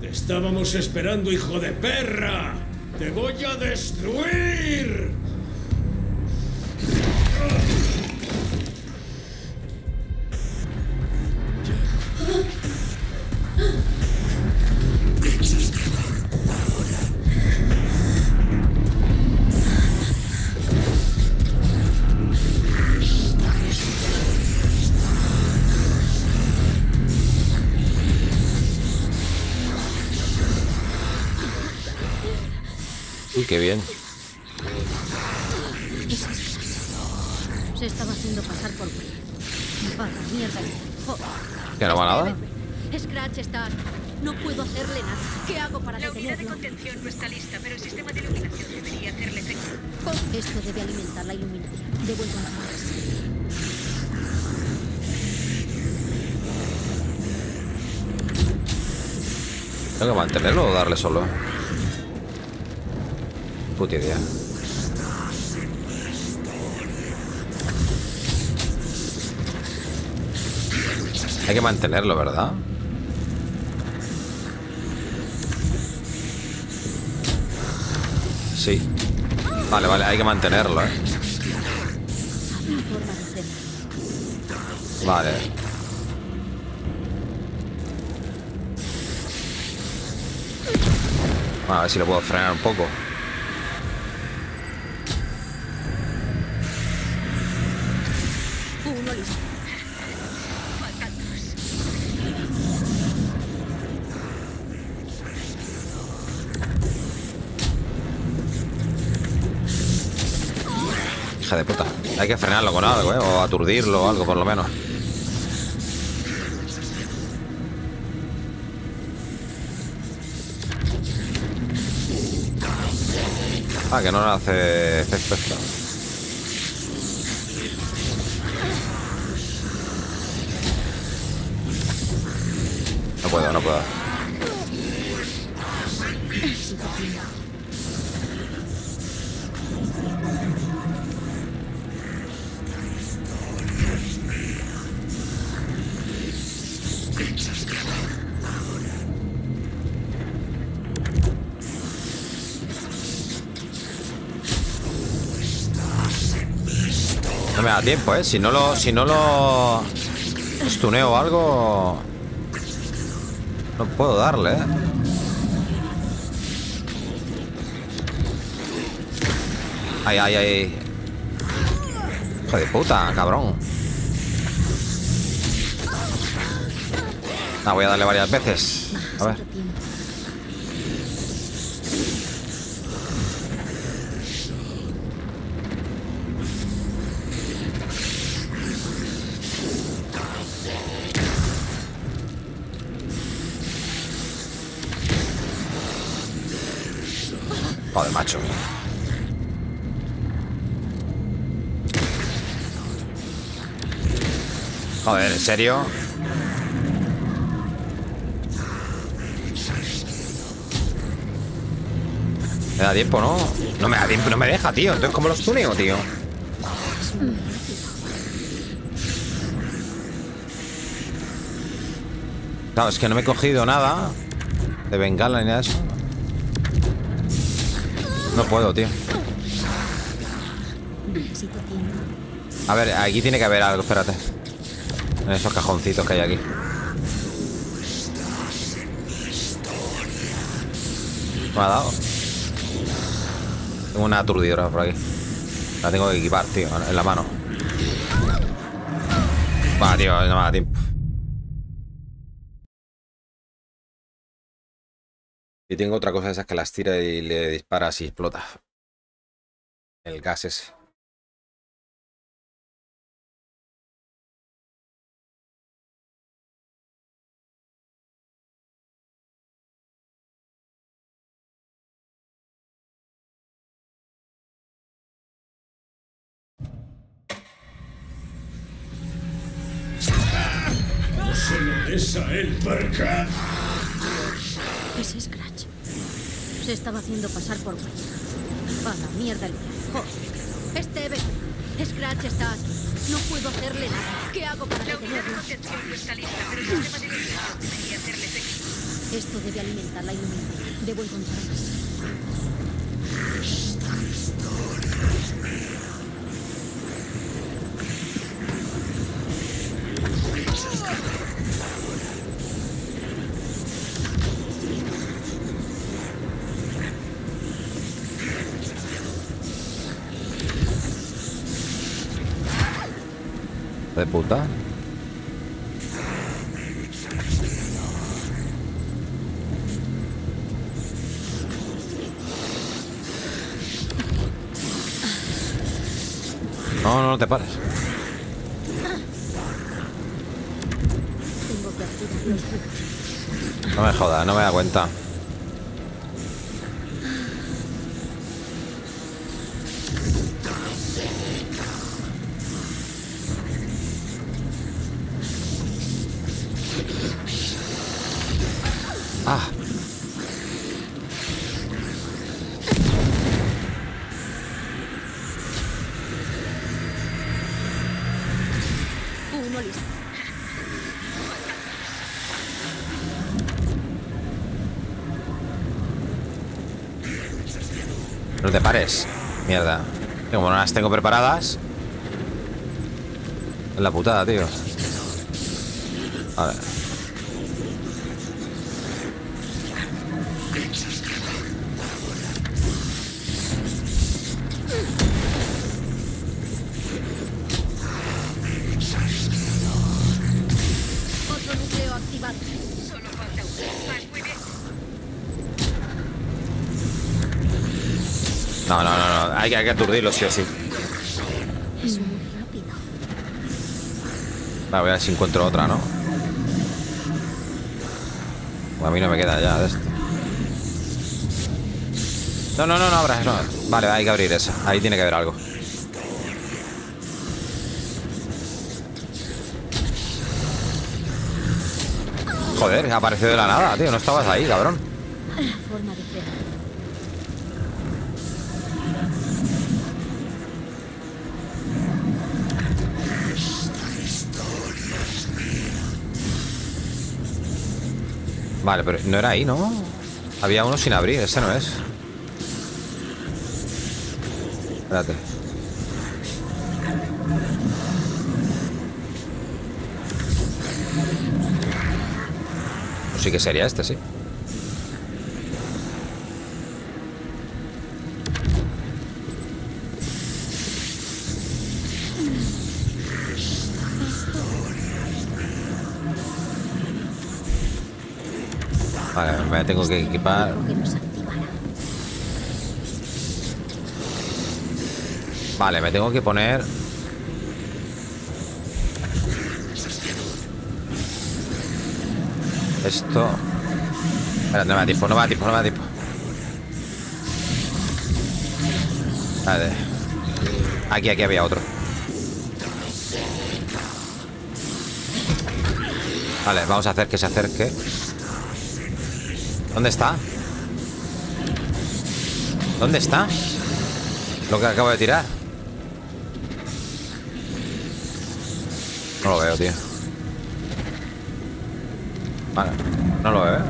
Te estábamos esperando, hijo de perra. ¡Te voy a destruir! Qué bien. Se estaba haciendo pasar por Brie. Vaya mierda. Joder. ¿Que no va nada? Scratch está. No puedo hacerle nada. ¿Qué hago para La unidad de contención no está lista, pero el sistema de iluminación debería hacerle efecto. Esto debe alimentar la iluminación. Debo encontrarlas. ¿Tengo que mantenerlo o darle solo? Puta idea. Hay que mantenerlo, ¿verdad? Sí. Vale, vale, hay que mantenerlo, ¿eh? Vale. A ver si lo puedo frenar un poco. Hay que frenarlo con algo, ¿eh? O aturdirlo o algo, por lo menos. Ah, que no le hace efecto tiempo, ¿eh? Si no lo... Si no lo... Estuneo algo... No puedo darle, ¿eh? Ay, ay, ay. Hijo de puta, cabrón. Ah, voy a darle varias veces. A ver. Joder, macho. Joder, ¿en serio? Me da tiempo, ¿no? No me da tiempo, no me deja, tío. Entonces, ¿cómo los tuneo, tío? Claro, es que no me he cogido nada de bengala ni nada de eso. No puedo, tío. A ver, aquí tiene que haber algo, espérate. En esos cajoncitos que hay aquí. Me ha dado. Tengo una aturdidora por aquí. La tengo que equipar, tío, en la mano. Va, tío, no me da tiempo. Y tengo otra cosa de esas que las tira y le dispara y explota. El gas ese. Des a él, perca. Es Scratch. Se estaba haciendo pasar por Wayne. A la mierda el Joder. Steven, Scratch está aquí. No puedo hacerle nada. ¿Qué hago para La unidad de detenerlo? contención no está lista, pero el sistema de iluminación debería hacerle efecto. Esto debe alimentar la iluminación. Debo encontrarla. De puta. No, no, no te pares. Tengo que activar los bugs. No me jodas, no me da cuenta. Las tengo preparadas. Es la putada, tío. A ver. No, no, no, no. Hay que, hay que aturdirlo, sí o sí. Voy a ver si encuentro otra, ¿no? A mí no me queda ya de esto. No, no, no, no abras. Vale, hay que abrir esa. Ahí tiene que haber algo. Joder, apareció de la nada, tío. No estabas ahí, cabrón. Vale, pero no era ahí, ¿no? Había uno sin abrir, ese no es. Espérate. Pues sí que sería este, sí. Me tengo que equipar. Vale, me tengo que poner. Esto. Espera, no me da tiempo, no me da tiempo, no me da tiempo. Vale. Aquí, aquí había otro. Vale, vamos a hacer que se acerque. ¿Dónde está? ¿Dónde está? Lo que acabo de tirar. No lo veo, tío. Vale, no lo veo.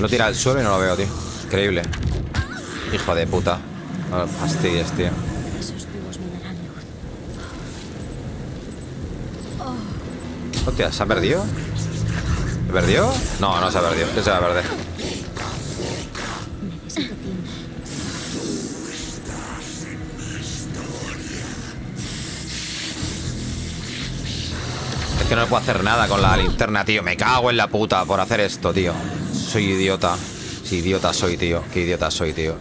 Lo tira al suelo y no lo veo, tío. Increíble. Hijo de puta. No fastidies, tío. Hostia, ¿se ha perdido? ¿Se perdió? No, no se ha perdido. ¿Qué se va a perder? Es que no puedo hacer nada con la linterna, tío. Me cago en la puta por hacer esto, tío. Soy idiota. Sí, idiota soy, tío. Qué idiota soy, tío.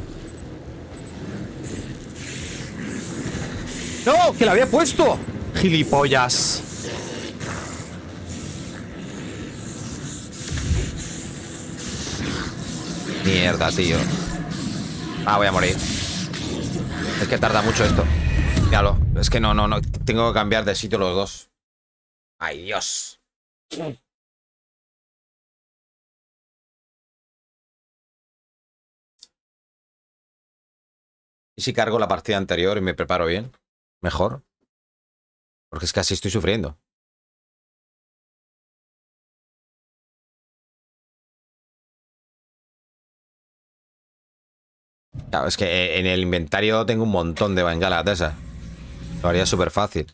¡No! ¡Que la había puesto! ¡Gilipollas! Mierda, tío. Ah, voy a morir. Es que tarda mucho esto. Míralo. Es que no, no, no. Tengo que cambiar de sitio los dos. ¡Ay, Dios! ¿Y si cargo la partida anterior y me preparo bien? ¿Mejor? Porque es que así estoy sufriendo. Claro, es que eh, en el inventario tengo un montón de bengalas de esas. Lo haría súper fácil.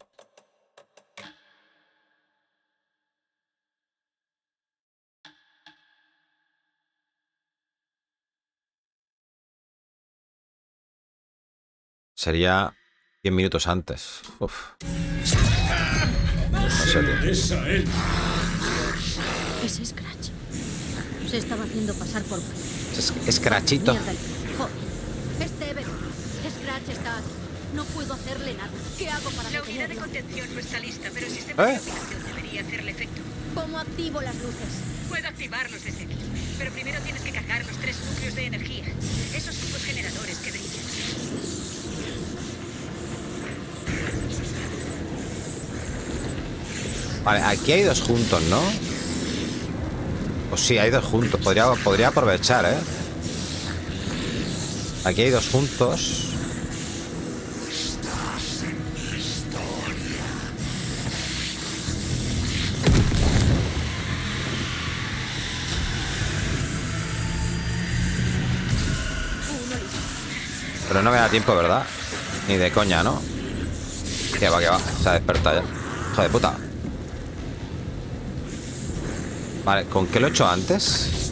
Sería 10 minutos antes. Uf. No sé, tío. Es Scratch. Se estaba haciendo pasar por... Es, joder. Steven, Scratch está aquí. No puedo hacerle nada. ¿Qué hago para La unidad de contención no está lista, pero el sistema de ¿Eh? iluminación debería hacerle efecto. ¿Cómo activo las luces? Puedo activarlos desde aquí, pero primero tienes que cargar los tres núcleos de energía. Esos tubos generadores que brillan. Vale, aquí hay dos juntos, ¿no? Pues sí, hay dos juntos. Podría, podría aprovechar, ¿eh? Aquí hay dos juntos. Pero no me da tiempo, ¿verdad? Ni de coña, ¿no? Que va, que va. Se ha despertado ya. Hijo de puta. Vale, ¿con qué lo he hecho antes?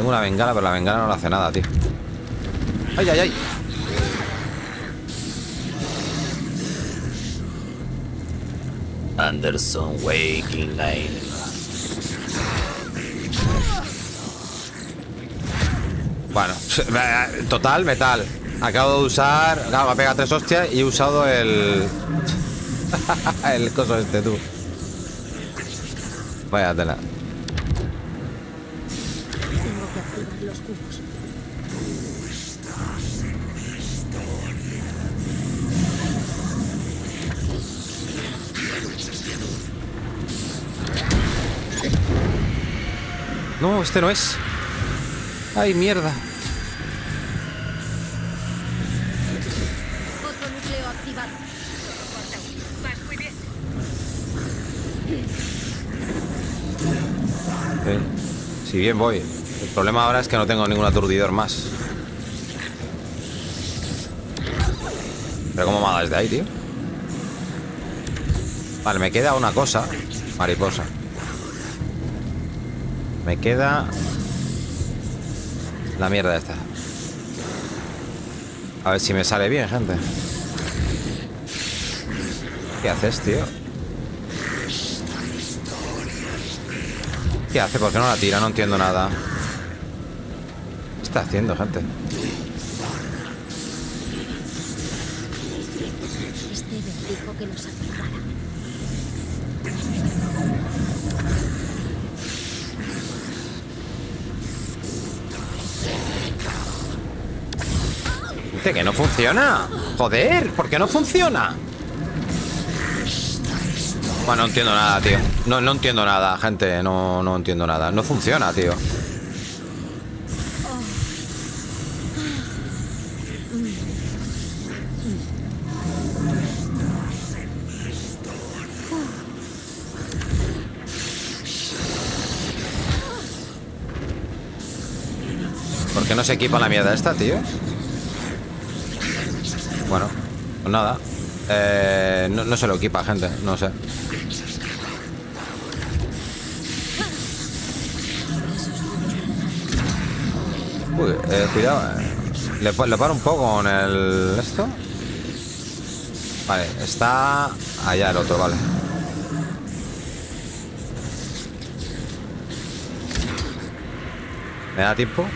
Tengo una bengala, pero la bengala no le hace nada, tío. ¡Ay, ay, ay! Anderson Waking Line. Bueno, total, metal. Acabo de usar. Claro, me ha pegado tres hostias y he usado el. el coso este, tú. Vaya tela. No, este no es. Ay, mierda. Si bien voy. El problema ahora es que no tengo ningún aturdidor más. Pero cómo me ha dado desde ahí, tío. Vale, me queda una cosa. Mariposa. Me queda... La mierda esta. A ver si me sale bien, gente. ¿Qué haces, tío? ¿Qué hace? ¿Por qué no la tira? No entiendo nada. ¿Qué está haciendo, gente? Este dijo que nos acercara. Dice que no funciona. Joder, ¿por qué no funciona? Bueno, no entiendo nada, tío. No, no entiendo nada, gente. No, no entiendo nada. No funciona, tío. ¿Por qué no se equipa la mierda esta, tío? Bueno, nada. Eh, no, se lo equipa, gente. No sé. Uy, eh, cuidado. eh. Le, le paro un poco con el... ¿Esto? Vale, está... Allá el otro, vale. ¿Me da tiempo?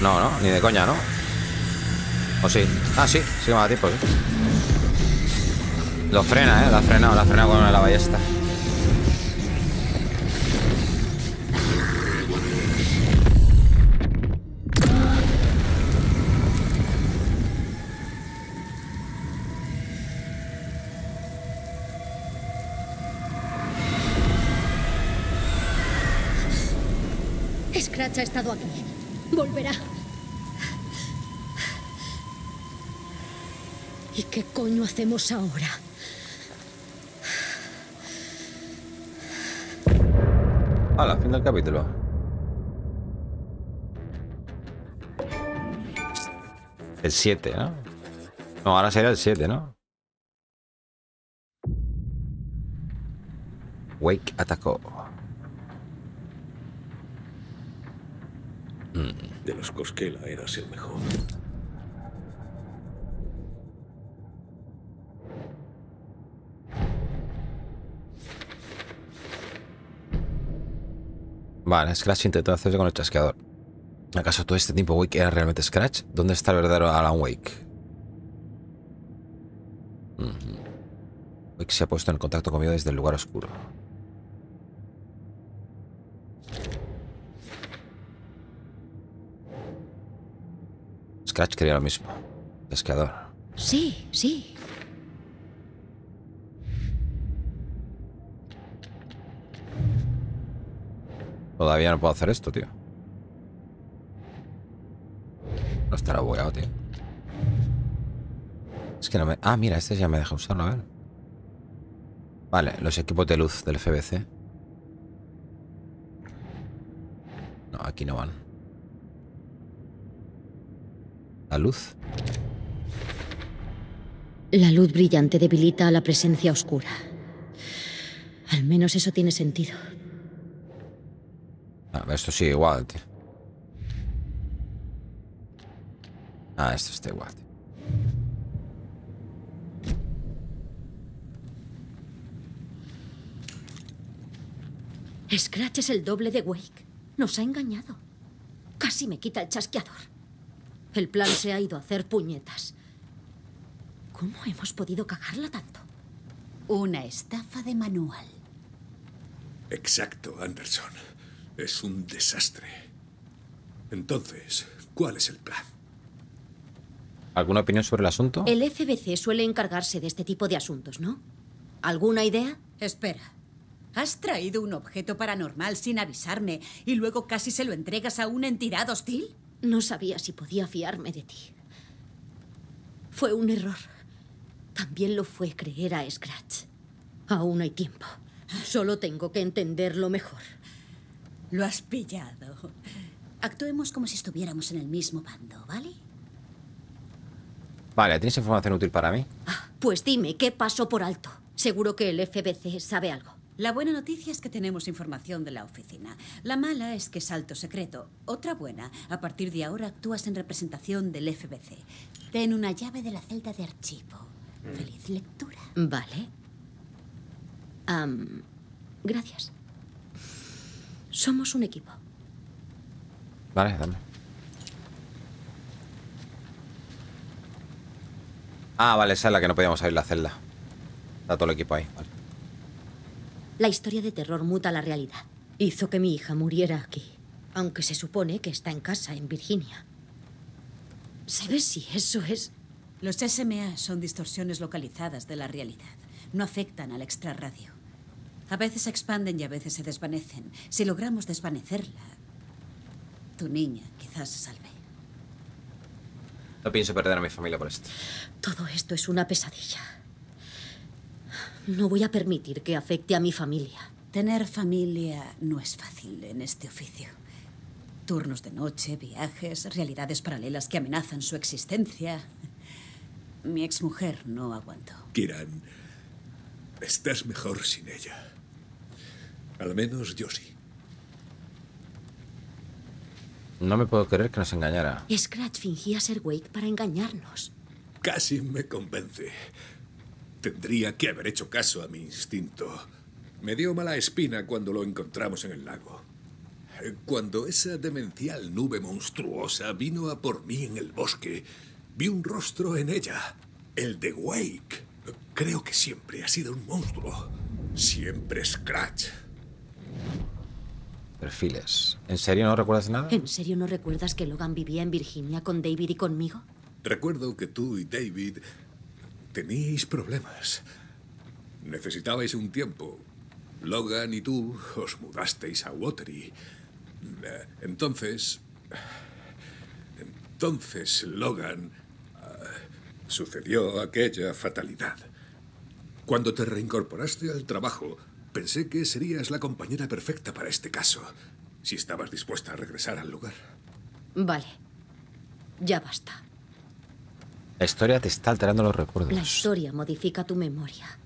No, no, ni de coña, ¿no? ¿O sí? Ah, sí, sí que me da tiempo, sí. Lo frena, ¿eh? La ha frenado, la ha frenado con la ballesta. Scratch ha estado aquí. Volverá. ¿Y hacemos ahora? Hola, fin del capítulo. El 7, ¿no? No, ahora sería el 7, ¿no? Wake atacó. De los Cosquela eras el mejor. Vale, Scratch intentó hacerse con el chasqueador. ¿Acaso todo este tiempo Wake era realmente Scratch? ¿Dónde está el verdadero Alan Wake? Ujú. Wake se ha puesto en contacto conmigo desde el lugar oscuro. Scratch quería lo mismo. Chasqueador. Sí, sí. Todavía no puedo hacer esto, tío. No estará bugueado, tío. Es que no me... Ah, mira, este ya me deja usarlo, a ver. Vale, los equipos de luz del FBC. No, aquí no van. La luz. La luz brillante debilita a la presencia oscura. Al menos eso tiene sentido. Ah, esto sigue igual, tío. Ah, esto está igual, tío. Scratch es el doble de Wake. Nos ha engañado. Casi me quita el chasqueador. El plan se ha ido a hacer puñetas. ¿Cómo hemos podido cagarla tanto? Una estafa de manual. Exacto, Anderson. Es un desastre. Entonces, ¿cuál es el plan? ¿Alguna opinión sobre el asunto? El FBC suele encargarse de este tipo de asuntos, ¿no? ¿Alguna idea? Espera. ¿Has traído un objeto paranormal sin avisarme y luego casi se lo entregas a una entidad hostil? No sabía si podía fiarme de ti. Fue un error. También lo fue creer a Scratch. Aún hay tiempo. Solo tengo que entenderlo mejor. Lo has pillado. Actuemos como si estuviéramos en el mismo bando, ¿vale? Vale, ¿tienes información útil para mí? Pues dime, ¿qué pasó por alto? Seguro que el FBC sabe algo. La buena noticia es que tenemos información de la oficina. La mala es que es alto secreto. Otra buena, a partir de ahora actúas en representación del FBC. Ten una llave de la celda de archivo. Feliz lectura. Vale. Gracias. Somos un equipo. Vale, dame. Ah, vale, esa es la que no podíamos abrir la celda. Está todo el equipo ahí. Vale. La historia de terror muta la realidad. Hizo que mi hija muriera aquí, aunque se supone que está en casa, en Virginia. ¿Sabes si eso es...? Los SMA son distorsiones localizadas de la realidad. No afectan al extrarradio. A veces se expanden y a veces se desvanecen. Si logramos desvanecerla, tu niña quizás se salve. No pienso perder a mi familia por esto. Todo esto es una pesadilla. No voy a permitir que afecte a mi familia. Tener familia no es fácil en este oficio. Turnos de noche, viajes, realidades paralelas que amenazan su existencia. Mi exmujer no aguantó. Kiran, estás mejor sin ella. Al menos yo sí. No me puedo creer que nos engañara. Scratch fingía ser Wake para engañarnos. Casi me convence. Tendría que haber hecho caso a mi instinto. Me dio mala espina cuando lo encontramos en el lago. Cuando esa demencial nube monstruosa vino a por mí en el bosque, vi un rostro en ella, el de Wake. Creo que siempre ha sido un monstruo. Siempre Scratch. Perfiles. ¿En serio no recuerdas nada? ¿En serio no recuerdas que Logan vivía en Virginia con David y conmigo? Recuerdo que tú y David teníais problemas. Necesitabais un tiempo. Logan y tú os mudasteis a Watery. Entonces... Entonces, Logan... eh, sucedió aquella fatalidad. Cuando te reincorporaste al trabajo, pensé que serías la compañera perfecta para este caso, si estabas dispuesta a regresar al lugar. Vale. Ya basta. La historia te está alterando los recuerdos. La historia modifica tu memoria.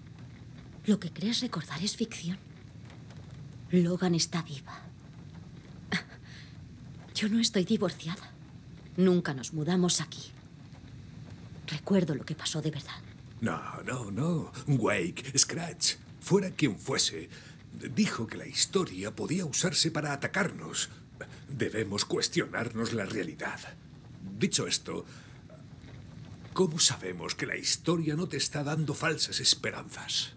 Lo que crees recordar es ficción. Logan está viva. Yo no estoy divorciada. Nunca nos mudamos aquí. Recuerdo lo que pasó de verdad. No, no, no. Wake, Scratch, fuera quien fuese, dijo que la historia podía usarse para atacarnos. Debemos cuestionarnos la realidad. Dicho esto, ¿cómo sabemos que la historia no te está dando falsas esperanzas?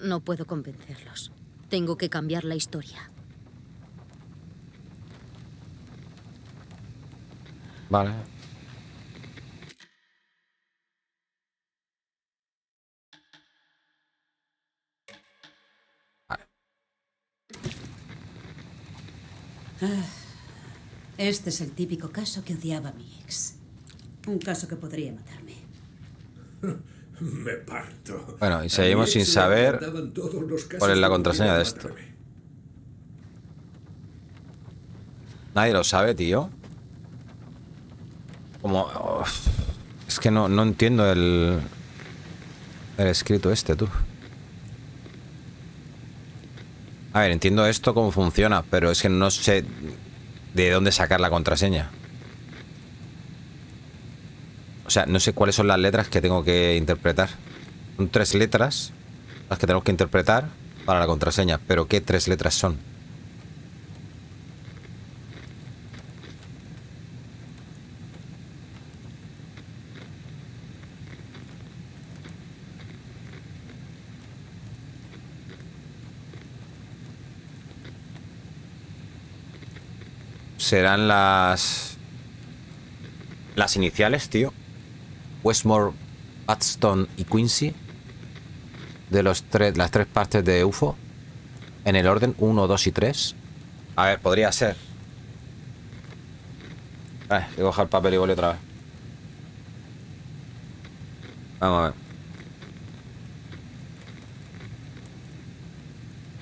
No puedo convencerlos. Tengo que cambiar la historia. Vale. Este es el típico caso que odiaba a mi ex. Un caso que podría matarme. Me parto. Bueno, y seguimos sin saber cuál es la contraseña de esto. Nadie lo sabe, tío. Como... uf, es que no, no entiendo el... El escrito este, tú. A ver, entiendo esto cómo funciona, pero es que no sé de dónde sacar la contraseña. O sea, no sé cuáles son las letras que tengo que interpretar. Son tres letras las que tenemos que interpretar para la contraseña, pero ¿qué tres letras son? Serán las las iniciales, tío. Westmore, Paxton y Quincy de los tres las tres partes de UFO en el orden 1, 2 y 3. A ver, podría ser. Vale, voy a coger papel y boli otra vez. Vamos a ver.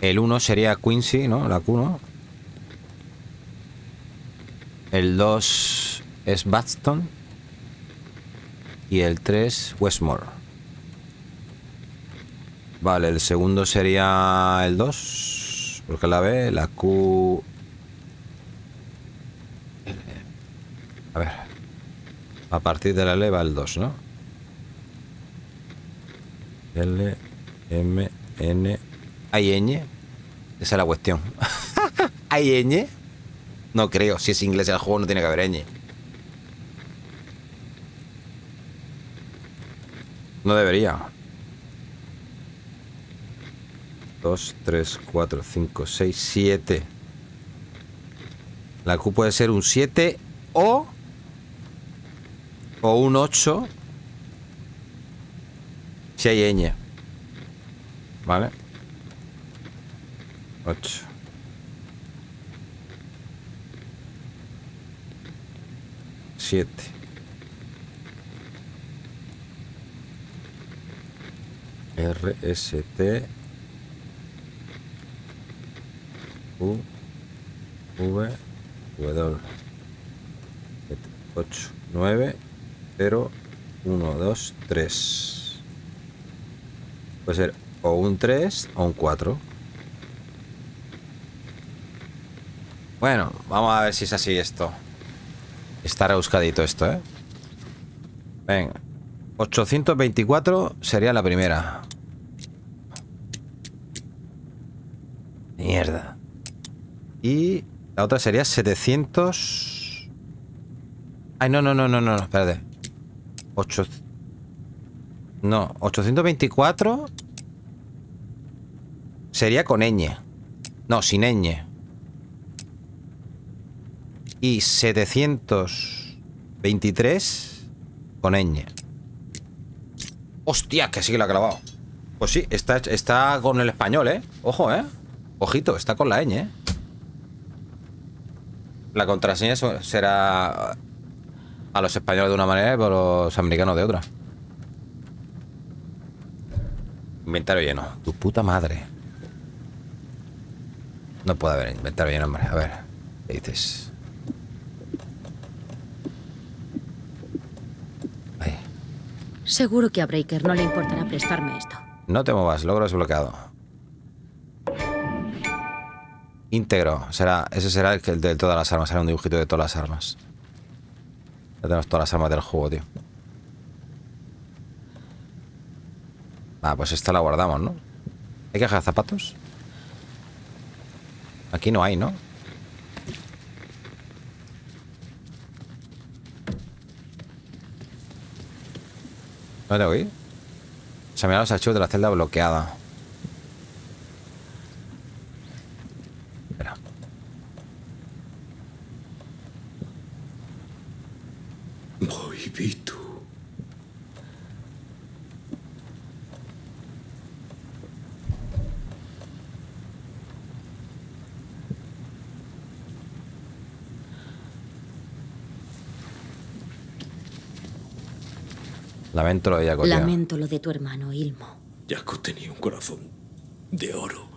El 1 sería Quincy, ¿no? La Q, ¿no? El 2 es Batson. Y el 3, Westmore. Vale, el segundo sería el 2. Porque la B, la Q. A ver. A partir de la L va el 2, ¿no? L, M, N. ¿Hay ñ? Esa es la cuestión. ¿Hay ñ? No creo. Si es inglés el juego, no tiene que haber ñ. No debería. 2, 3, 4, 5, 6, 7. La Q puede ser un 7 o. O un 8. Si hay ñ. ¿Vale? 8. Siete. R, S, T. U, V, W. 8, 9, 0, 1, 2, 3. Puede ser o un 3 o un 4. Bueno, vamos a ver si es así esto. Está rebuscadito esto, ¿eh? Venga. 824 sería la primera. Mierda. Y la otra sería 700... Ay, no, no, no, no, no, espérate. 8... No, 824 sería con ñ. No, sin ñ. Y 723 con ñ. Hostia, que sí que la ha clavado. Pues sí, está, está con el español, ¿eh? Ojo, ¿eh? Ojito, está con la ñ, ¿eh? La contraseña será a los españoles de una manera y a los americanos de otra. Inventario lleno. Tu puta madre. No puede haber inventario lleno, hombre. A ver. ¿Qué dices? Ahí. Seguro que a Breaker no le importará prestarme esto. No te muevas, logro desbloqueado. Íntegro. Será, ese será el, que- de todas las armas. Será un dibujito de todas las armas. Ya tenemos todas las armas del juego, tío. Ah, pues esta la guardamos, ¿no? ¿Hay caja de zapatos? Aquí no hay, ¿no? ¿No tengo que ir? Examinar los archivos de la celda bloqueada. Espera. Voy, Vitu. Lamento lo de Jaco. Lamento lo de tu hermano, Ilmo. Jaco tenía un corazón de oro.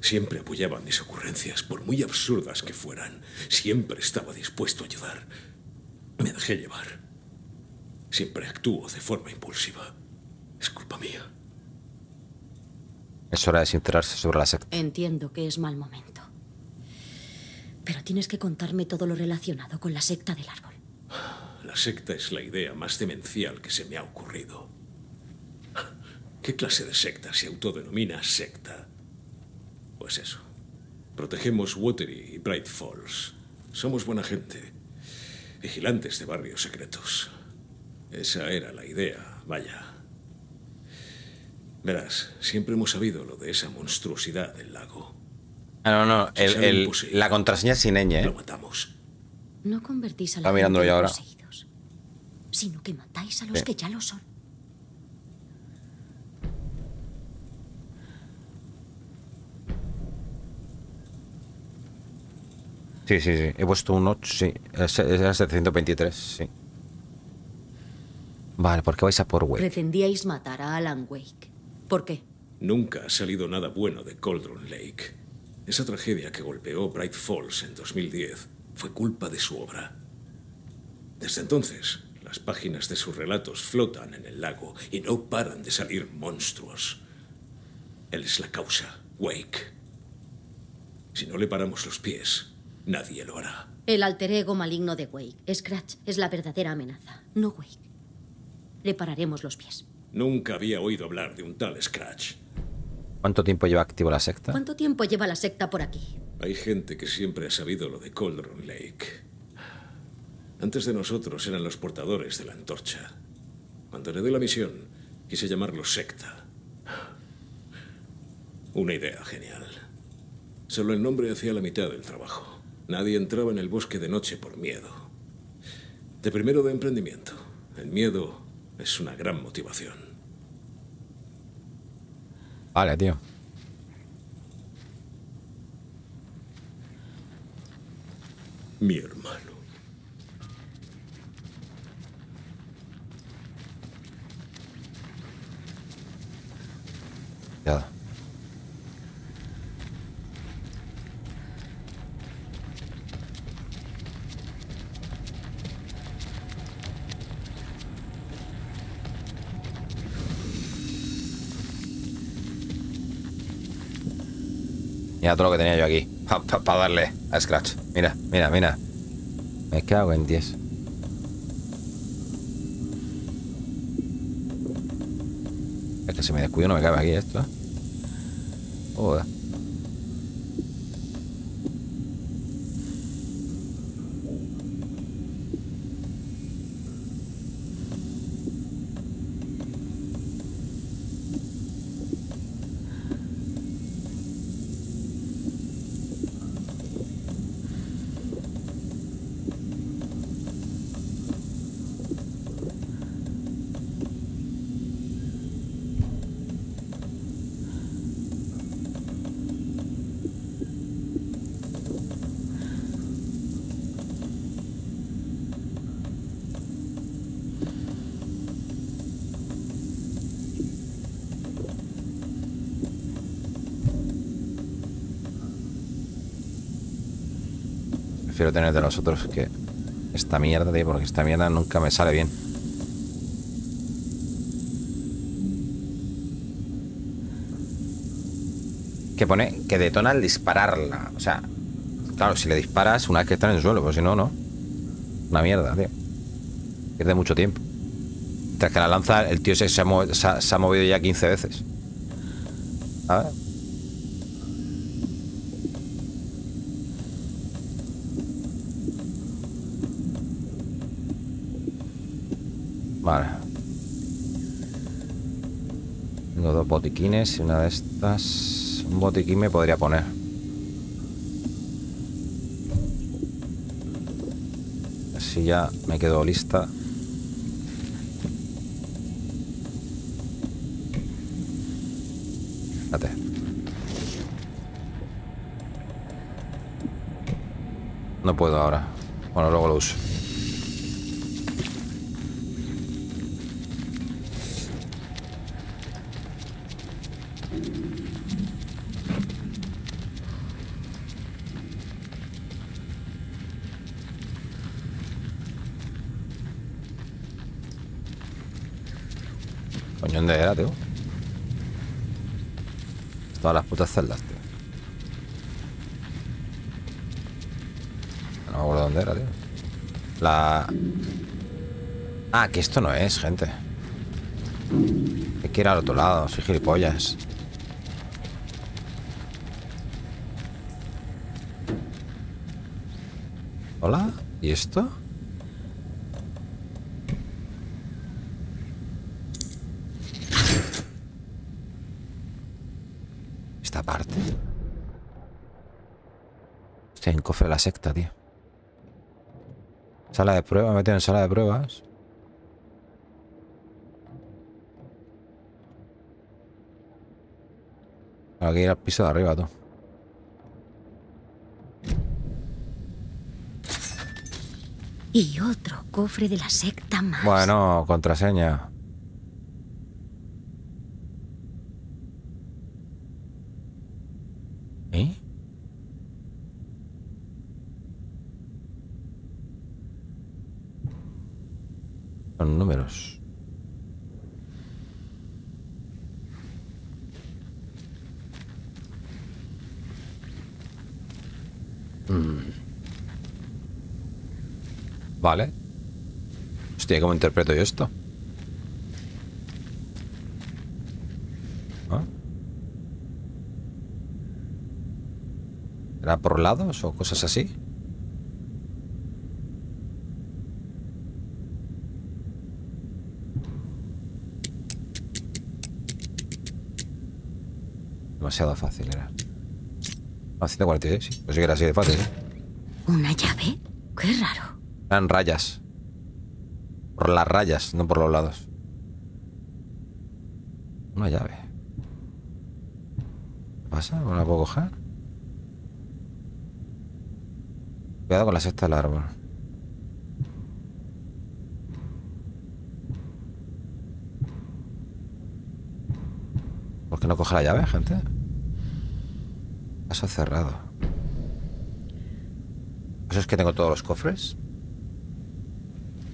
Siempre apoyaba mis ocurrencias, por muy absurdas que fueran. Siempre estaba dispuesto a ayudar. Me dejé llevar. Siempre actúo de forma impulsiva. Es culpa mía. Es hora de sincerarse sobre la secta. Entiendo que es mal momento. Pero tienes que contarme todo lo relacionado con la secta del árbol. La secta es la idea más demencial que se me ha ocurrido. ¿Qué clase de secta se autodenomina secta? Pues eso. Protegemos Watery y Bright Falls. Somos buena gente. Vigilantes de barrios secretos. Esa era la idea, vaya. Verás, siempre hemos sabido lo de esa monstruosidad del lago. Ah, no, no. El- el- la contraseña es sin ñ, ¿eh? Lo matamos. No convertís a la Está mirándolo en ahora. Sino que matáis a los que ya lo son. Sí, sí, sí. He puesto un 8, sí. El 723, sí. Vale, ¿por qué vais a por web? Pretendíais matar a Alan Wake. ¿Por qué? Nunca ha salido nada bueno de Cauldron Lake. Esa tragedia que golpeó Bright Falls en 2010 fue culpa de su obra. Desde entonces, Las páginas de sus relatos flotan en el lago y no paran de salir monstruos. Él es la causa, Wake. Si no le paramos los pies, nadie lo hará. El alter ego maligno de Wake. Scratch es la verdadera amenaza, no Wake. Le pararemos los pies. Nunca había oído hablar de un tal Scratch. ¿Cuánto tiempo lleva activo la secta? ¿Cuánto tiempo lleva la secta por aquí? Hay gente que siempre ha sabido lo de Cauldron Lake. Antes de nosotros eran los portadores de la antorcha. Cuando heredé la misión, quise llamarlo secta. Una idea genial. Solo el nombre hacía la mitad del trabajo. Nadie entraba en el bosque de noche por miedo. De primero de emprendimiento. El miedo es una gran motivación. Vale, tío. Mi hermano. Ya. Todo lo que tenía yo aquí. Para darle a Scratch. Mira, mira, mira. Me cago en 10. Es que si me descuido no me cabe aquí esto. Joder. Tener de nosotros que esta mierda, tío, porque esta mierda nunca me sale bien. Que pone que detona al dispararla. O sea, claro, si le disparas una vez que está en el suelo, pues si no, no. Una mierda, tío. Pierde mucho tiempo. Mientras que la lanza, el tío se, se ha- se ha movido ya 15 veces. A ver. Vale. Tengo dos botiquines y una de estas. Un botiquín me podría poner. Así ya me quedo lista. Espérate. No puedo ahora. Bueno, luego lo uso. Coño, ¿dónde era, tío? Tío. No me acuerdo dónde era, tío. La... Ah, que esto no es, gente. Hay que ir al otro lado, soy gilipollas. ¿Hola? ¿Y esto? Esta parte. Hostia, hay un cofre de la secta, tío. Sala de pruebas, me meten en sala de pruebas. Hay que ir al piso de arriba, tú. Y otro cofre de la secta más. Bueno, contraseña. ¿Eh? Números. Mm. Vale. Hostia, ¿cómo interpreto yo esto? ¿Ah? ¿Era por lados o cosas así? Demasiado fácil era. Ah, 146, sí. Pues sí que era así de fácil, ¿eh? ¿Una llave? Qué raro. Eran rayas. Por las rayas, no por los lados. Una llave. ¿Qué pasa? ¿No la puedo coger? Cuidado con la sexta del árbol. ¿Por qué no coge la llave, gente? Cerrado. ¿Eso es que tengo todos los cofres?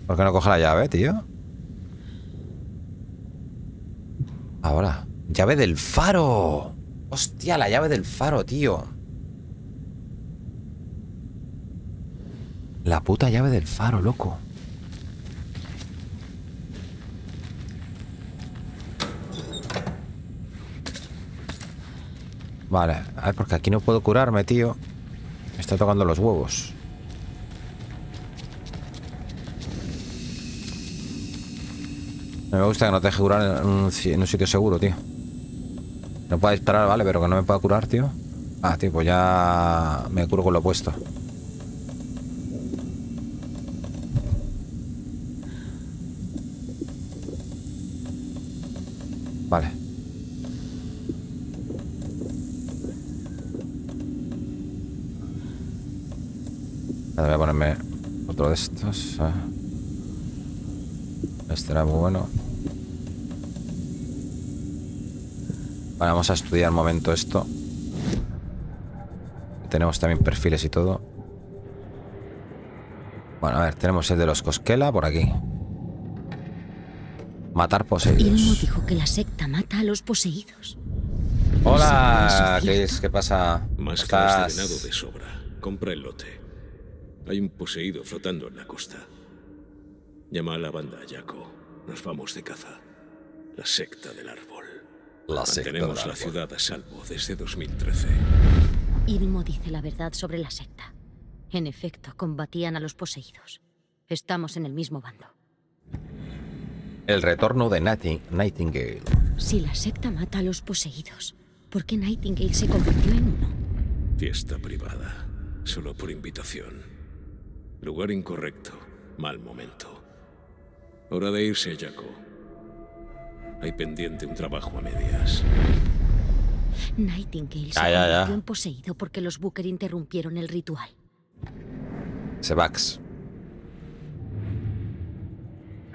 ¿Por qué no coge la llave, tío? Ahora. Llave del faro. Hostia, la llave del faro, tío. La puta llave del faro, loco. Vale, a ver, porque aquí no puedo curarme, tío. Me está tocando los huevos. Me gusta que no te deje curar en un, en un sitio seguro, tío. No puedo disparar, vale, pero que no me pueda curar, tío. Ah, tío, pues ya me curo con lo opuesto. Vale. Ahora voy a ponerme otro de estos. ah. Este era muy bueno. Vale, vamos a estudiar un momento esto. Tenemos también perfiles y todo. Bueno, a ver, tenemos el de los Cosquela por aquí. Matar Ilmo poseídos. dijo que la secta mata a los poseídos. Hola, ¿qué, es? ¿qué pasa? Máscaras de ¿Estás? venado de sobra. Compra el lote. Hay un poseído flotando en la costa. Llama a la banda, Jaco. Nos vamos de caza. La secta del árbol. La secta del Mantenemos la árbol. ciudad a salvo desde 2013. Ilmo dice la verdad sobre la secta. En efecto, combatían a los poseídos. Estamos en el mismo bando. El retorno de Nighting- Nightingale. Si la secta mata a los poseídos, ¿por qué Nightingale se convirtió en uno? Fiesta privada. Solo por invitación. Lugar incorrecto. Mal momento. Hora de irse, Jaco. Hay pendiente un trabajo a medias. Nightingale se Ya, ya, ya. convirtió en poseído porque los Booker interrumpieron el ritual. Sebax.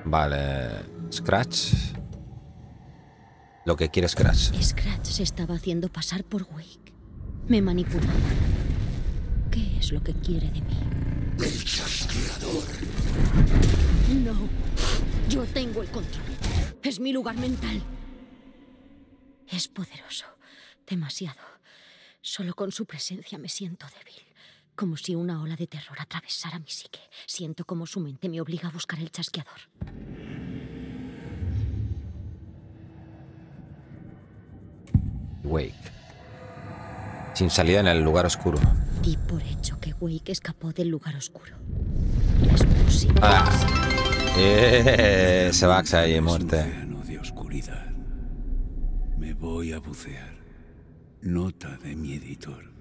Vale. Scratch. Lo que quiere Scratch. Scratch se estaba haciendo pasar por Wake. Me manipulaba. ¿Qué es lo que quiere de mí? El chasqueador. No. Yo tengo el control. Es mi lugar mental. Es poderoso. Demasiado. Solo con su presencia me siento débil. Como si una ola de terror atravesara mi psique. Siento como su mente me obliga a buscar el chasqueador. Wake. Sin salida en el lugar oscuro. Di por hecho que Wake escapó del lugar oscuro. Es posible. Ah. Eh, Sebax ahí, Es un muerte. de oscuridad. Me voy a bucear. Nota de mi editor.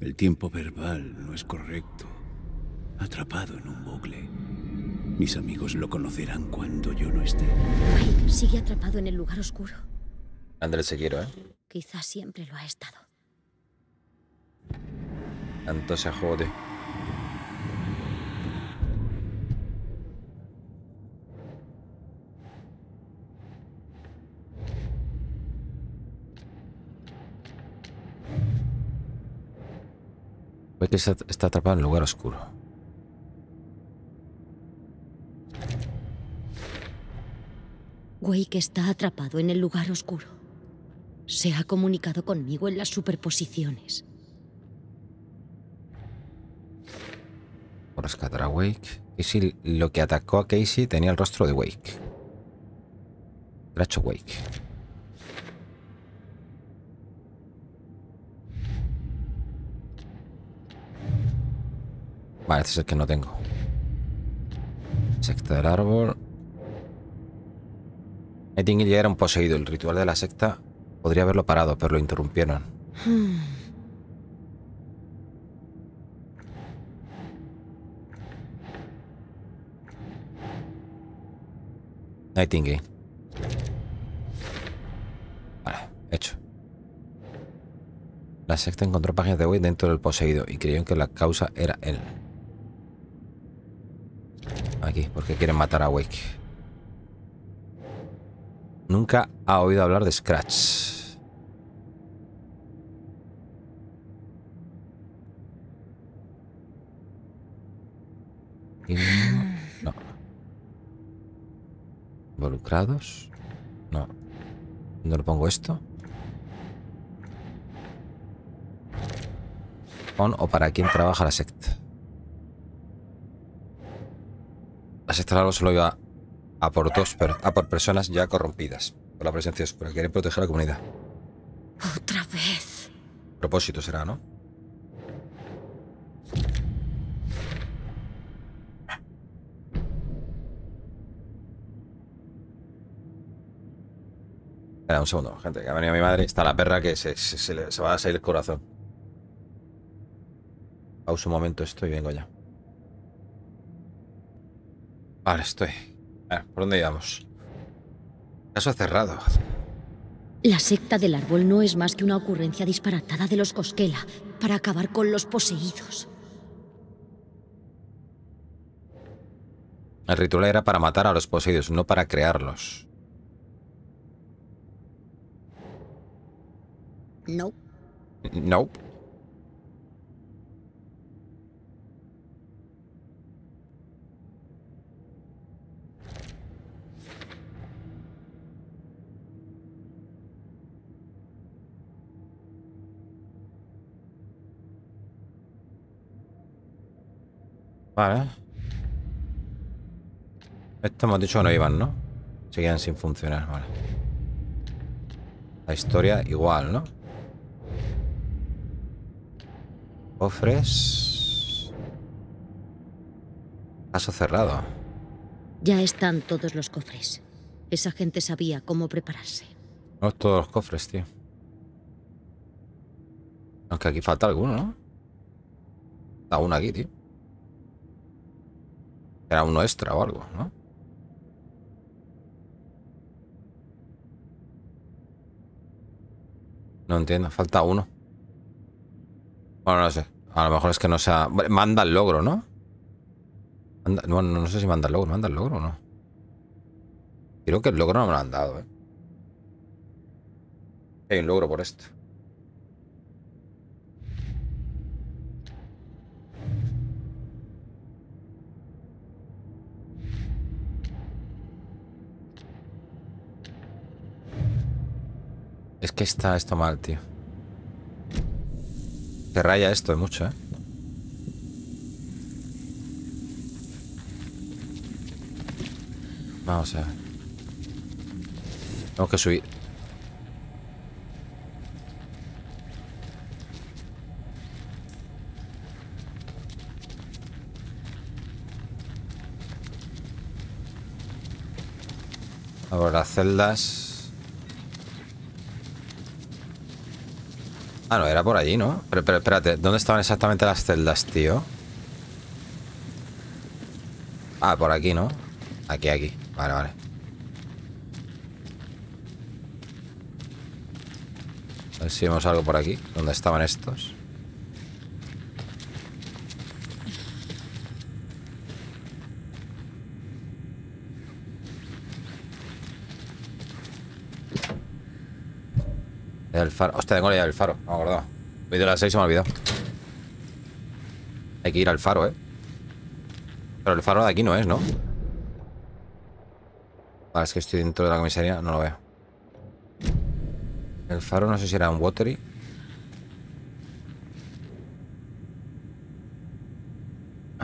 El tiempo verbal no es correcto. Atrapado en un bucle. Mis amigos lo conocerán cuando yo no esté. Wake sigue atrapado en el lugar oscuro. Andrés, se quiero, ¿eh? Quizás siempre lo ha estado. Tanto se jode. Ve que está, atrapado en un lugar oscuro. Wake está atrapado en el lugar oscuro. Se ha comunicado conmigo en las superposiciones. Por rescatar a Wake. Y si lo que atacó a Casey tenía el rostro de Wake. Gracho Wake. Vale, este es el que no tengo. Secta del árbol. Nightingale ya era un poseído. El ritual de la secta podría haberlo parado, pero lo interrumpieron. Nightingale. Vale, hecho. La secta encontró páginas de web dentro del poseído y creyeron que la causa era él. Aquí, porque quieren matar a Wake. Nunca ha oído hablar de Scratch. Y. ¿Involucrados? No. ¿Dónde lo pongo esto? ¿Con o para quién trabaja la secta? La secta largo solo iba a por dos, a por personas ya corrompidas por la presencia oscura. Quieren proteger a la comunidad. Otra vez. Propósito será, ¿no? Espera un segundo, gente, que ha venido mi madre. Está la perra que se, se- se le- se va a salir el corazón. Pausa un momento esto y vengo ya. Vale, estoy. A ver, ¿por dónde íbamos? Caso cerrado. La secta del árbol no es más que una ocurrencia disparatada de los Cosquela para acabar con los poseídos. El ritual era para matar a los poseídos, no para crearlos. No. No. Vale. Esto hemos dicho que no iban, ¿no? Seguían sin funcionar, vale. La historia igual, ¿no? Cofres. Caso cerrado. Ya están todos los cofres. Esa gente sabía cómo prepararse. No todos los cofres, tío. Aunque aquí falta alguno, ¿no? Está uno aquí, tío. Era uno extra o algo, ¿no? No entiendo, falta uno. Bueno, no sé. A lo mejor es que no sea. Manda el logro, ¿no? Bueno, no sé si manda el logro. ¿Manda el logro o no? Creo que el logro no me lo han dado, ¿eh? Hay un logro por esto. Es que está esto mal, tío. Se raya esto de mucho, ¿eh? Vamos a. Tengo que subir. Ahora celdas. Ah, no, era por allí, ¿no? Pero, pero espérate, ¿dónde estaban exactamente las celdas, tío? Ah, por aquí, ¿no? Aquí, aquí. Vale, vale. A ver si vemos algo por aquí. ¿Dónde estaban estos? El faro. Hostia, tengo la llave del faro. No me acordaba. Ido a las 6 se me ha olvidado. Hay que ir al faro, ¿eh? Pero el faro de aquí no es, ¿no? Vale, es que estoy dentro de la comisaría, no lo veo. El faro no sé si era un watery.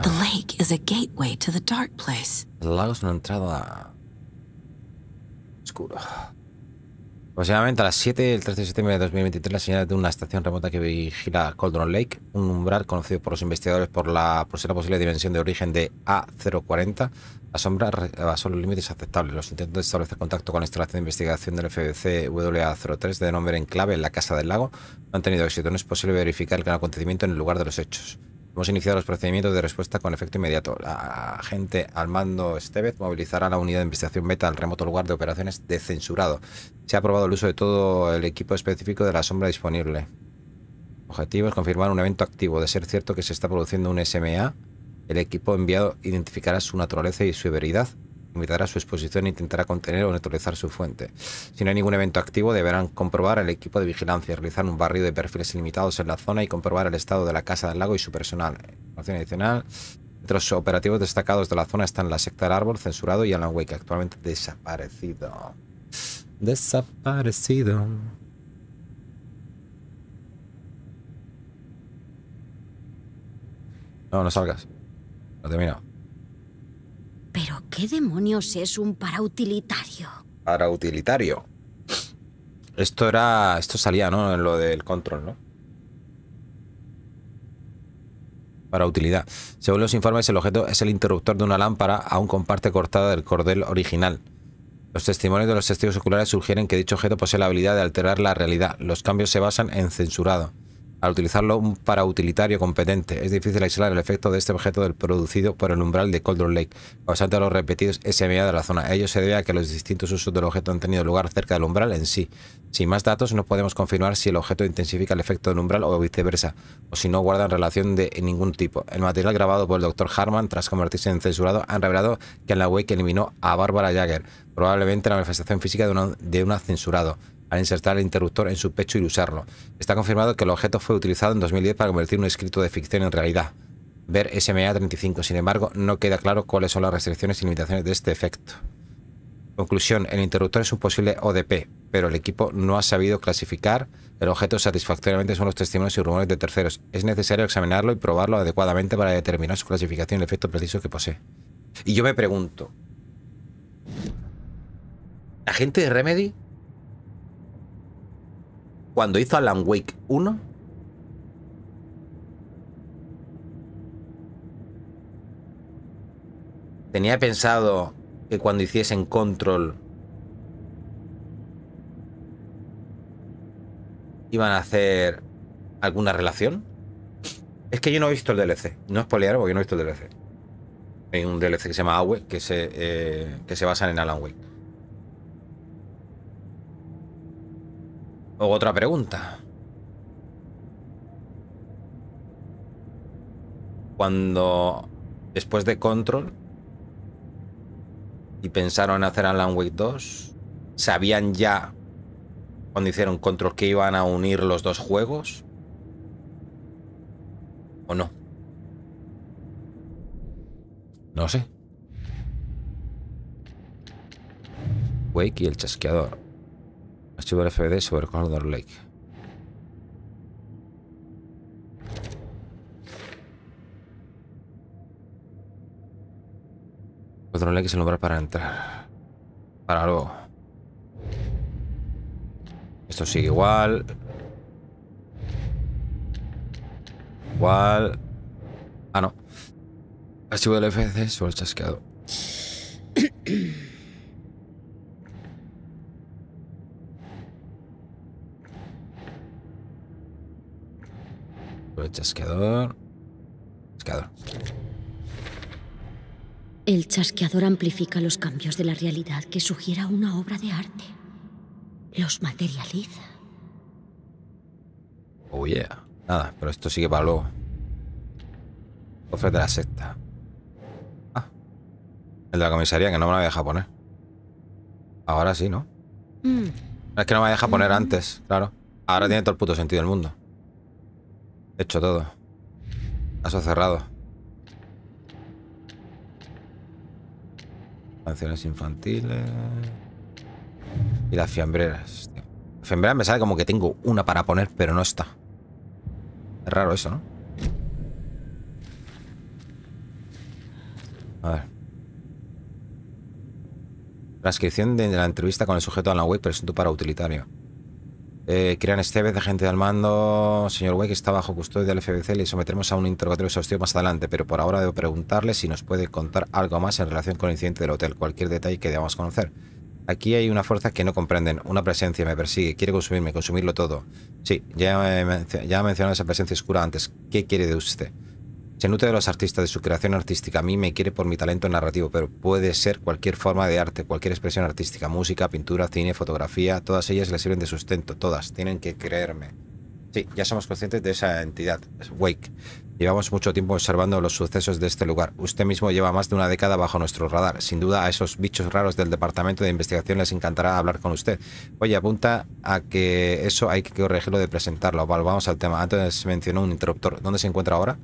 The lake is a gateway to the dark place. El lago es una entrada oscuro. Aproximadamente a las 7 del 13 de septiembre de 2023, la señal de una estación remota que vigila Cauldron Lake, un umbral conocido por los investigadores por la por ser la posible dimensión de origen de A040, asombra rebasó los límites aceptables. Los intentos de establecer contacto con la instalación de investigación del FBC WA03 de nombre en clave en la Casa del Lago no han tenido éxito. No es posible verificar el acontecimiento en el lugar de los hechos. Hemos iniciado los procedimientos de respuesta con efecto inmediato. La agente al mando Estevez movilizará la unidad de investigación beta al remoto lugar de operaciones de censurado. Se ha aprobado el uso de todo el equipo específico de la sombra disponible. Objetivo es confirmar un evento activo. De ser cierto que se está produciendo un SMA, el equipo enviado identificará su naturaleza y su severidad limitará su exposición e intentará contener o neutralizar su fuente. Si no hay ningún evento activo, deberán comprobar el equipo de vigilancia, realizar un barrido de perfiles ilimitados en la zona y comprobar el estado de la Casa del Lago y su personal. Información adicional. Entre los operativos destacados de la zona están la secta árbol, censurado y Alan Wake, actualmente desaparecido. Desaparecido. No, no salgas. Lo termino. ¿Pero qué demonios es un parautilitario? Para utilitario. Esto era. Esto salía, ¿no? En lo del control, ¿no? Para utilidad. Según los informes, el objeto es el interruptor de una lámpara aún con parte cortada del cordel original. Los testimonios de los testigos oculares sugieren que dicho objeto posee la habilidad de alterar la realidad. Los cambios se basan en censurado. Al utilizarlo un parautilitario competente, es difícil aislar el efecto de este objeto del producido por el umbral de Cauldron Lake, causante de los repetidos SMA de la zona. Ello se debe a que los distintos usos del objeto han tenido lugar cerca del umbral en sí. Sin más datos, no podemos confirmar si el objeto intensifica el efecto del umbral o viceversa, o si no guardan relación de ningún tipo. El material grabado por el Dr. Harman, tras convertirse en censurado, han revelado que en la Wake eliminó a Barbara Jagger, probablemente la manifestación física de una, de una censurado al insertar el interruptor en su pecho y usarlo. Está confirmado que el objeto fue utilizado en 2010 para convertir un escrito de ficción en realidad. Ver SMA 35. Sin embargo, no queda claro cuáles son las restricciones y limitaciones de este efecto. Conclusión, el interruptor es un posible ODP, pero el equipo no ha sabido clasificar el objeto satisfactoriamente según los testimonios y rumores de terceros. Es necesario examinarlo y probarlo adecuadamente para determinar su clasificación y el efecto preciso que posee. Y yo me pregunto, ¿la gente de Remedy cuando hizo Alan Wake 1, tenía pensado que cuando hiciesen Control iban a hacer alguna relación. Es que yo no he visto el DLC. No es poliar porque yo no he visto el DLC. Hay un DLC que se llama Awe que se, eh, que se basa en Alan Wake. Otra pregunta. Cuando después de Control y pensaron en hacer Alan Wake 2, ¿sabían ya cuando hicieron Control que iban a unir los dos juegos? ¿O no? No sé. Wake y el chasqueador. Archivo FBD sobre Caldor Lake. Caldor Lake es el lugar para entrar. Para luego. Esto sigue igual. Igual. Ah, no. Archivo del FBD sobre el chasqueador. El chasqueador. Chasqueador. El chasqueador amplifica los cambios de la realidad que sugiera una obra de arte. Los materializa. Oh yeah. Nada, pero esto sigue para luego. Cofre de la secta. Ah. El de la comisaría que no me lo deja poner. Ahora sí, ¿no? Mm. Es que no me deja poner antes, claro. Ahora tiene todo el puto sentido del mundo. Hecho todo. Caso cerrado. Canciones infantiles. Y las fiambreras. tío. Fiambrera me sale como que tengo una para poner, pero no está. Es raro eso, ¿no? A ver. Transcripción de la entrevista con el sujeto Alan Wake, presunto para utilitario. Eh, Kieran Estevez, agente del mando. Señor Wake está bajo custodia del FBC. Le someteremos a un interrogatorio exhaustivo más adelante, pero por ahora debo preguntarle si nos puede contar algo más en relación con el incidente del hotel, cualquier detalle que debamos conocer. Aquí hay una fuerza que no comprenden, una presencia me persigue, quiere consumirme, consumirlo todo. Sí, ya ya he mencionado esa presencia oscura antes. ¿Qué quiere de usted? Se nutre de los artistas, de su creación artística. A mí me quiere por mi talento narrativo, pero puede ser cualquier forma de arte, cualquier expresión artística, música, pintura, cine, fotografía, todas ellas le sirven de sustento, todas, tienen que creerme. Sí, ya somos conscientes de esa entidad, Wake. Llevamos mucho tiempo observando los sucesos de este lugar. Usted mismo lleva más de una década bajo nuestro radar. Sin duda a esos bichos raros del Departamento de Investigación les encantará hablar con usted. Oye, apunta a que eso hay que corregirlo de presentarlo. Vale, vamos al tema. Antes mencionó un interruptor. ¿Dónde se encuentra ahora?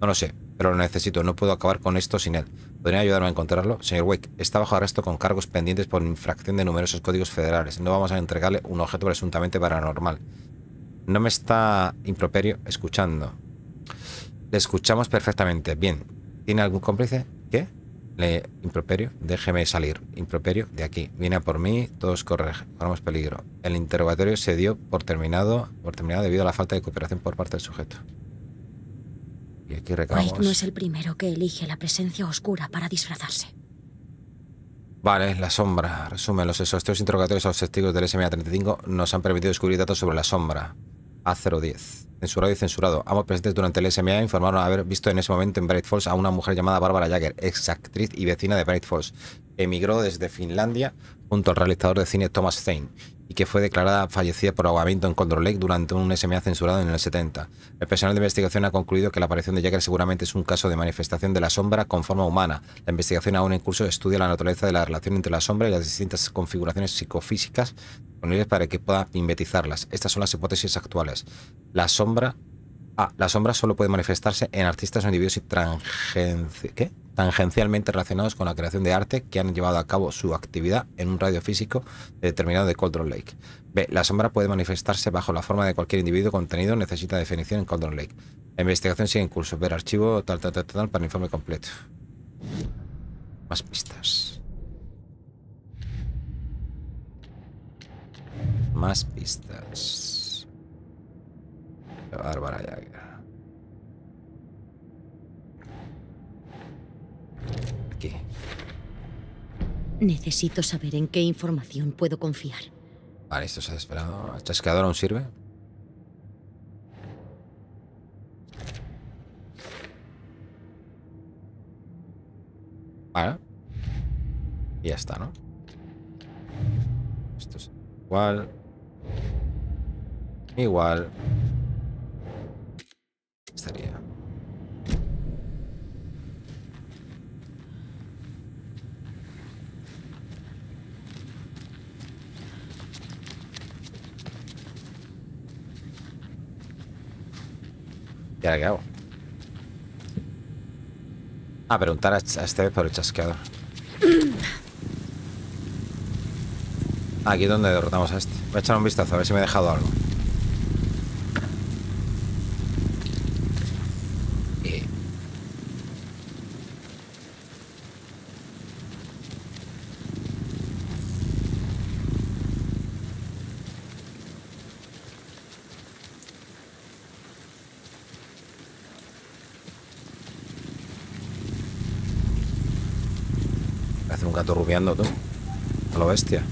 No lo sé, pero lo necesito. No puedo acabar con esto sin él. ¿Podría ayudarme a encontrarlo? Señor Wake, está bajo arresto con cargos pendientes por infracción de numerosos códigos federales. No vamos a entregarle un objeto presuntamente paranormal. No me está improperio escuchando. Le escuchamos perfectamente. Bien. ¿Tiene algún cómplice? ¿Qué? Le improperio. Déjeme salir. Improperio de aquí. Viene a por mí. Todos corre- corremos peligro. El interrogatorio se dio por terminado, por terminado debido a la falta de cooperación por parte del sujeto. Y aquí recabamos. Wake no es el primero que elige la presencia oscura para disfrazarse. Vale, la sombra. Resumen, los exhaustivos interrogatorios a los testigos del SMA-35 nos han permitido descubrir datos sobre la sombra. A010. Censurado y censurado. Ambos presentes durante el SMA informaron haber visto en ese momento en Bright Falls a una mujer llamada Barbara Jagger, ex actriz y vecina de Bright Falls, que emigró desde Finlandia junto al realizador de cine Thomas Zane y que fue declarada fallecida por ahogamiento en Condor Lake durante un SMA censurado en el 70. El personal de investigación ha concluido que la aparición de Jagger seguramente es un caso de manifestación de la sombra con forma humana. La investigación aún en curso estudia la naturaleza de la relación entre la sombra y las distintas configuraciones psicofísicas disponibles para que pueda mimetizarlas. Estas son las hipótesis actuales. La sombra Ah, la sombra solo puede manifestarse en artistas o individuos ¿qué? tangencialmente relacionados con la creación de arte que han llevado a cabo su actividad en un radio físico determinado de Cauldron Lake. B. La sombra puede manifestarse bajo la forma de cualquier individuo contenido necesita definición en Cauldron Lake. La investigación sigue en curso. Ver archivo tal, tal, tal, tal, para el informe completo. Más pistas. Más pistas. Bárbara Jagger. Aquí. Necesito saber en qué información puedo confiar. Vale, esto se ha desesperado. ¿El chasqueador aún sirve? Vale. Y ya está, ¿no? Esto es igual. Igual. Estaría. ¿Y ahora qué hago? Ah, preguntar a, a este por el chasqueador. Aquí es donde derrotamos a este. Voy a echar un vistazo a ver si me he dejado algo. Eh. Hace un gato rubiando, tú. A lo bestia.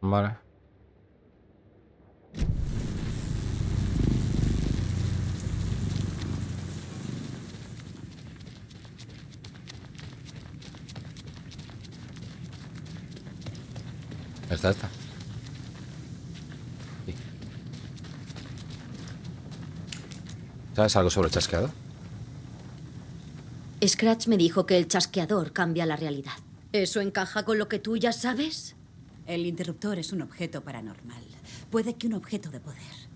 Vale. Esta, esta. Sí. ¿Sabes algo sobre el chasqueador? Scratch me dijo que el chasqueador cambia la realidad. ¿Eso encaja con lo que tú ya sabes? El interruptor es un objeto paranormal. Puede que un objeto de poder.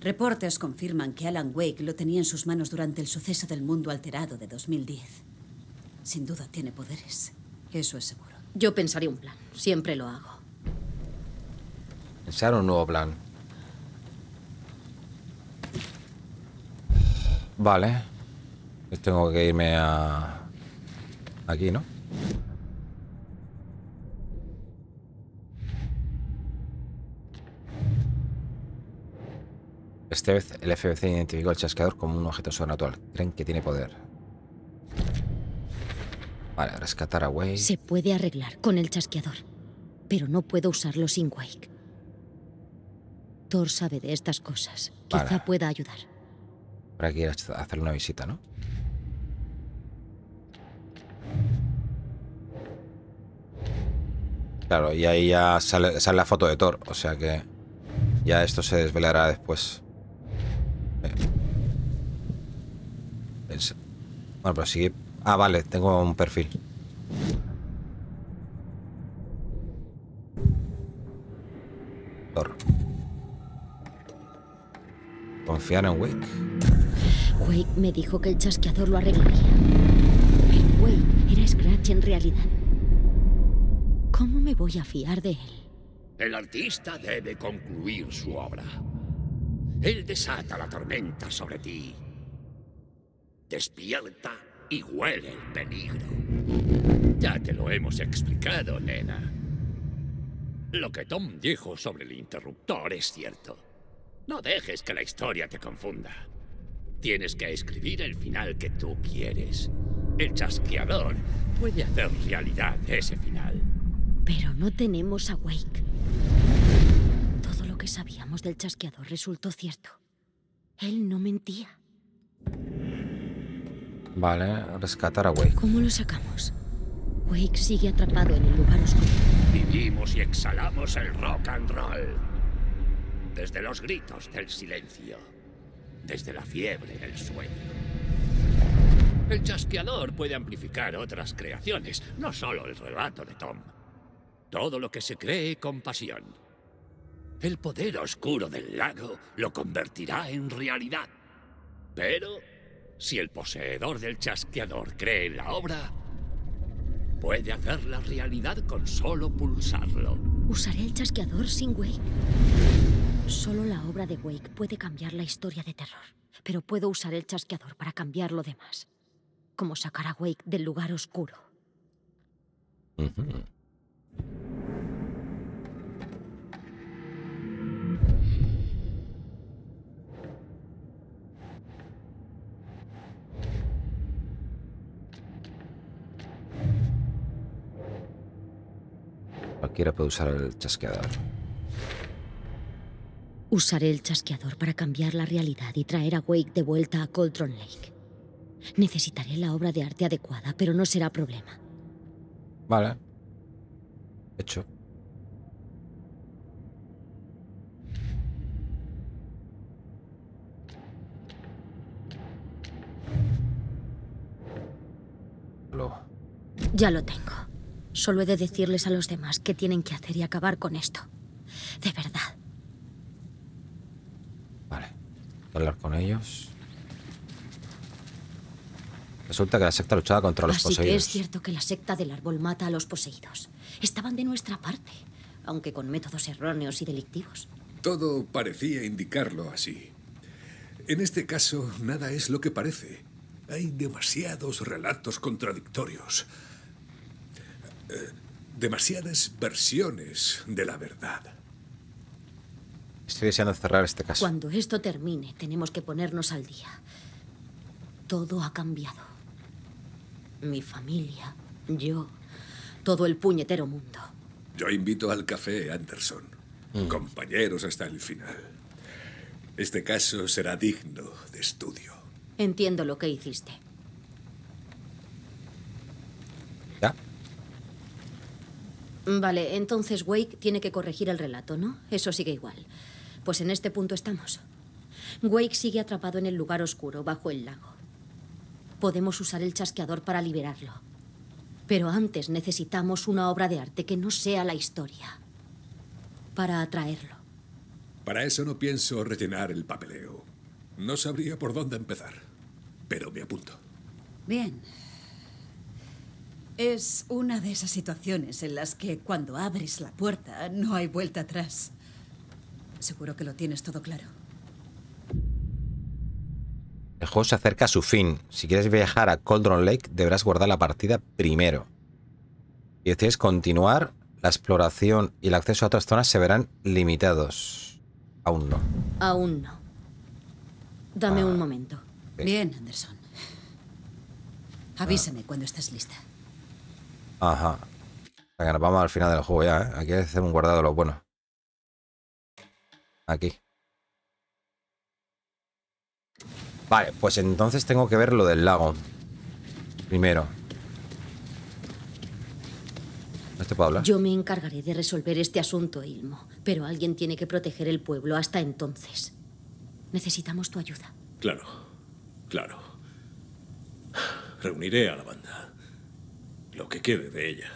Reportes confirman que Alan Wake lo tenía en sus manos durante el suceso del mundo alterado de 2010. Sin duda tiene poderes. Eso es seguro. Yo pensaré un plan. Siempre lo hago. Pensar un nuevo plan. Vale. Pues tengo que irme a... Aquí, ¿no? Esta vez el FBC identificó el chasqueador como un objeto sobrenatural. Creen que tiene poder. Vale, rescatar a Wake. Se puede arreglar con el chasqueador, pero no puedo usarlo sin Wake. Thor sabe de estas cosas. Quizá pueda ayudar. Habrá que ir a hacerle una visita, ¿no? Claro, y ahí ya sale, sale la foto de Thor, o sea que ya esto se desvelará después. Eh. Bueno, pero sigue... Ah, vale, tengo un perfil. Thor. Confiar en Wake. Wake me dijo que el chasqueador lo arreglaría. Pero Wake era Scratch en realidad. ¿Cómo me voy a fiar de él? El artista debe concluir su obra. Él desata la tormenta sobre ti. Despierta y huele el peligro. Ya te lo hemos explicado, nena. Lo que Tom dijo sobre el interruptor es cierto. No dejes que la historia te confunda. Tienes que escribir el final que tú quieres. El chasqueador puede hacer realidad ese final. Pero no tenemos a Wake. Todo lo que sabíamos del chasqueador resultó cierto. Él no mentía. Vale, rescatar a Wake. ¿Cómo lo sacamos? Wake sigue atrapado en el lugar oscuro. Vivimos y exhalamos el rock and roll. Desde los gritos del silencio. Desde la fiebre del sueño. El chasqueador puede amplificar otras creaciones, no solo el relato de Tom. Todo lo que se cree con pasión. El poder oscuro del lago lo convertirá en realidad. Pero, si el poseedor del chasqueador cree en la obra, puede hacerla realidad con solo pulsarlo. Usaré el chasqueador sin Wake. Solo la obra de Wake puede cambiar la historia de terror. Pero puedo usar el chasqueador para cambiar lo demás. Como sacar a Wake del lugar oscuro. Cualquiera puede usar el chasqueador. Usaré el chasqueador para cambiar la realidad y traer a Wake de vuelta a Coltron Lake. Necesitaré la obra de arte adecuada, pero no será problema. Vale. Hecho. Lo- Ya lo tengo. Solo he de decirles a los demás qué tienen que hacer y acabar con esto. De verdad. Vale. Hablar con ellos. Resulta que la secta luchaba contra los Así que es poseídos. cierto que la secta del árbol mata a los poseídos. Estaban de nuestra parte, aunque con métodos erróneos y delictivos. Todo parecía indicarlo así. En este caso, nada es lo que parece. Hay demasiados relatos contradictorios. Eh, demasiadas versiones de la verdad. Estoy deseando cerrar este caso. Cuando esto termine, tenemos que ponernos al día. Todo ha cambiado. Mi familia, yo, todo el puñetero mundo. Yo invito al café, Anderson. Compañeros hasta el final. Este caso será digno de estudio. Entiendo lo que hiciste. ¿Ya? Vale, entonces Wake tiene que corregir el relato, ¿no? Eso sigue igual. Pues en este punto estamos. Wake sigue atrapado en el lugar oscuro, bajo el lago. podemos usar el chasqueador para liberarlo. Pero antes necesitamos una obra de arte que no sea la historia. Para atraerlo. Para eso no pienso rellenar el papeleo. No sabría por dónde empezar. Pero me apunto. Bien. Es una de esas situaciones en las que cuando abres la puerta no hay vuelta atrás. Seguro que lo tienes todo claro. El juego se acerca a su fin. Si quieres viajar a Cauldron Lake, deberás guardar la partida primero. Y decides continuar, la exploración y el acceso a otras zonas se verán limitados. Aún no. Aún no. Dame un momento. Bien, Anderson. Avísame cuando estés lista. Ajá. O sea, que nos vamos al final del juego ya, ¿eh? Aquí hay que hacer un guardado de lo bueno. Aquí. Vale, pues entonces tengo que ver lo del lago. Primero. ¿No te puedo hablar? Yo me encargaré de resolver este asunto, Ilmo. Pero alguien tiene que proteger el pueblo hasta entonces. Necesitamos tu ayuda. Claro, claro. Reuniré a la banda. Lo que quede de ella.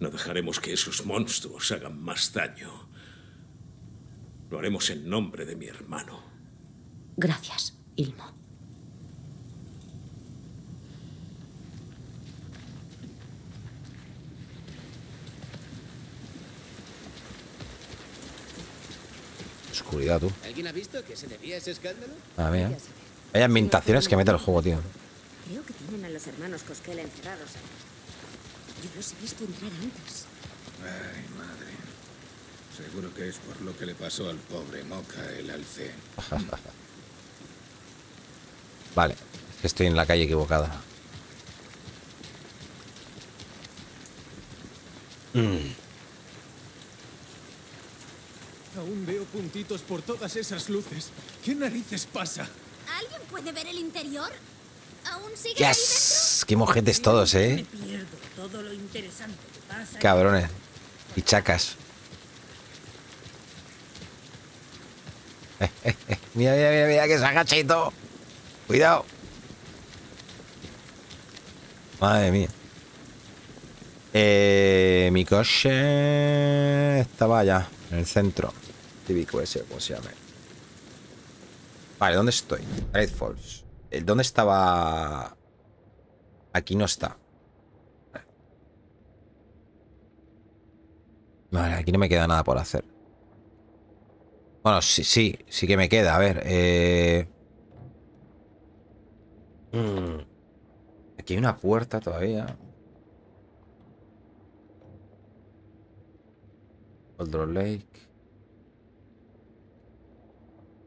No dejaremos que esos monstruos hagan más daño. Lo haremos en nombre de mi hermano. Gracias, Ilmo. Oscuridad, tú. ¿Alguien ha visto que se debía ese escándalo? Madre mía. Hay ambientaciones que mete el juego, tío. Creo que tienen a los hermanos Cosquela encerrados. Los he visto entrar antes. Ay, madre. Seguro que es por lo que le pasó al pobre Moca el alce. Vale, estoy en la calle equivocada. Mm. Aún veo puntitos por todas esas luces. ¿Qué narices pasa? ¿Alguien puede ver el interior? ¿Aún sigue ahí Qué mojetes todos, eh. Cabrones. Y chacas. Eh, eh, eh. Mira, mira, mira, mira que se agacha y todo. Cuidado. Madre mía. Eh, mi coche estaba allá, en el centro. Típico ese, ¿cómo se llama? Vale, ¿dónde estoy? Great Falls. ¿El ¿Dónde estaba? Aquí no está. Vale, aquí no me queda nada por hacer. Bueno, sí, sí, sí que me queda. A ver, eh... mm, Aquí hay una puerta todavía. Cauldron Lake.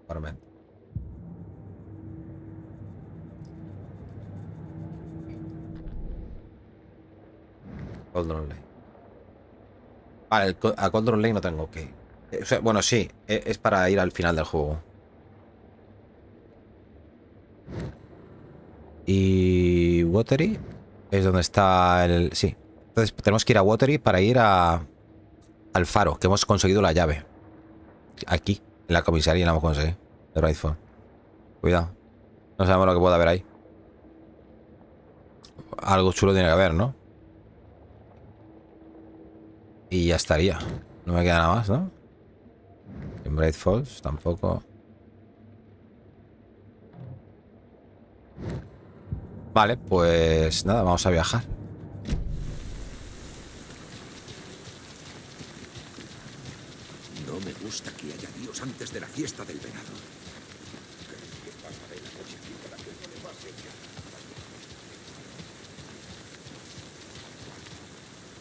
Tormenta. Cauldron Lake. Vale, el a Cauldron Lake no tengo ir. Eh, o sea, bueno, sí, e- es para ir al final del juego. Y Watery es donde está el... Sí. Entonces tenemos que ir a Watery para ir a... Al faro, que hemos conseguido la llave. Aquí, en la comisaría la hemos conseguido. De Rightfall. Cuidado. No sabemos lo que puede haber ahí. Algo chulo tiene que haber, ¿no? Y ya estaría. No me queda nada más, ¿no? En Bright Falls tampoco. Vale, pues nada, vamos a viajar. No me gusta que haya Dios antes de la fiesta del venado. ¿Qué pasa de la noche aquí para que no le pase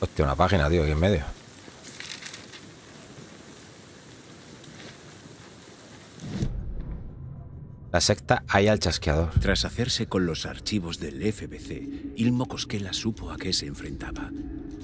Hostia, una página, tío, aquí en medio. La secta hay al chasqueador. Tras hacerse con los archivos del FBC, Ilmo Cosquela supo a qué se enfrentaba.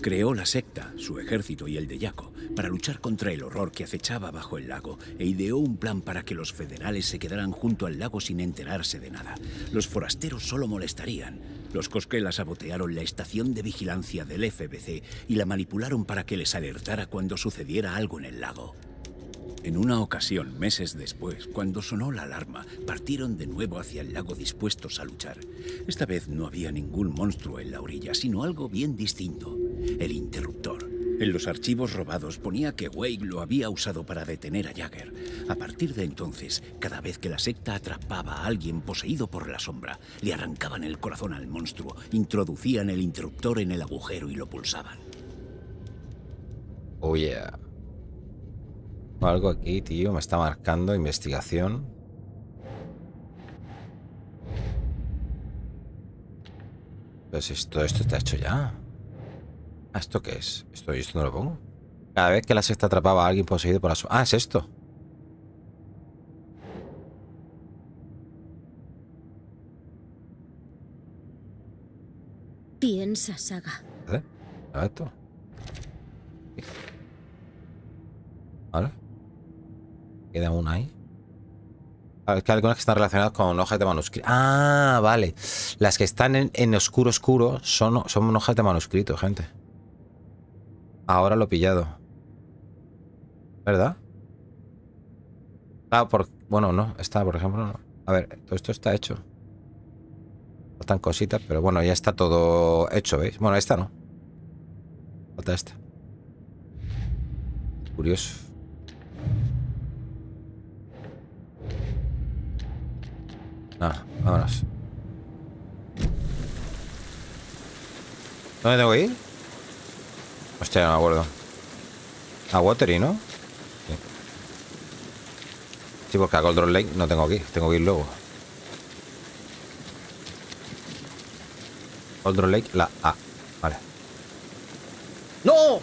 Creó la secta, su ejército y el de Yaco, para luchar contra el horror que acechaba bajo el lago e ideó un plan para que los federales se quedaran junto al lago sin enterarse de nada. Los forasteros solo molestarían. Los Cosquela sabotearon la estación de vigilancia del FBC y la manipularon para que les alertara cuando sucediera algo en el lago. En una ocasión, meses después, cuando sonó la alarma, partieron de nuevo hacia el lago dispuestos a luchar. Esta vez no había ningún monstruo en la orilla, sino algo bien distinto, el interruptor. En los archivos robados ponía que Wake lo había usado para detener a Jagger. A partir de entonces, cada vez que la secta atrapaba a alguien poseído por la sombra, le arrancaban el corazón al monstruo, introducían el interruptor en el agujero y lo pulsaban. Oh yeah. Algo aquí, tío, me está marcando investigación. Pues esto, esto está hecho ya. Ah, ¿Esto qué es? ¿Esto, ¿Esto no lo pongo? Cada vez que la sexta atrapaba a alguien poseído por la sombra. Ah, es esto. Piensa, Saga. ¿Eh? Esto. ¿Vale? Queda una ahí. Ah, es que algunas que están relacionadas con hojas de manuscrito. Ah, vale. Las que están en, en oscuro oscuro son, son hojas de manuscrito, gente. Ahora lo he pillado. ¿Verdad? Ah, por, bueno, no. Está, por ejemplo, no. A ver, todo esto está hecho. Faltan cositas, pero bueno, ya está todo hecho, ¿veis? Bueno, esta no. Falta esta. Curioso. Ah, vámonos. ¿Dónde tengo que ir? Hostia, no me acuerdo. A Watery, ¿no? Sí. Sí, porque a Goldron Lake no tengo que ir. Tengo que ir luego. Goldron Lake, la A. Vale. ¡No!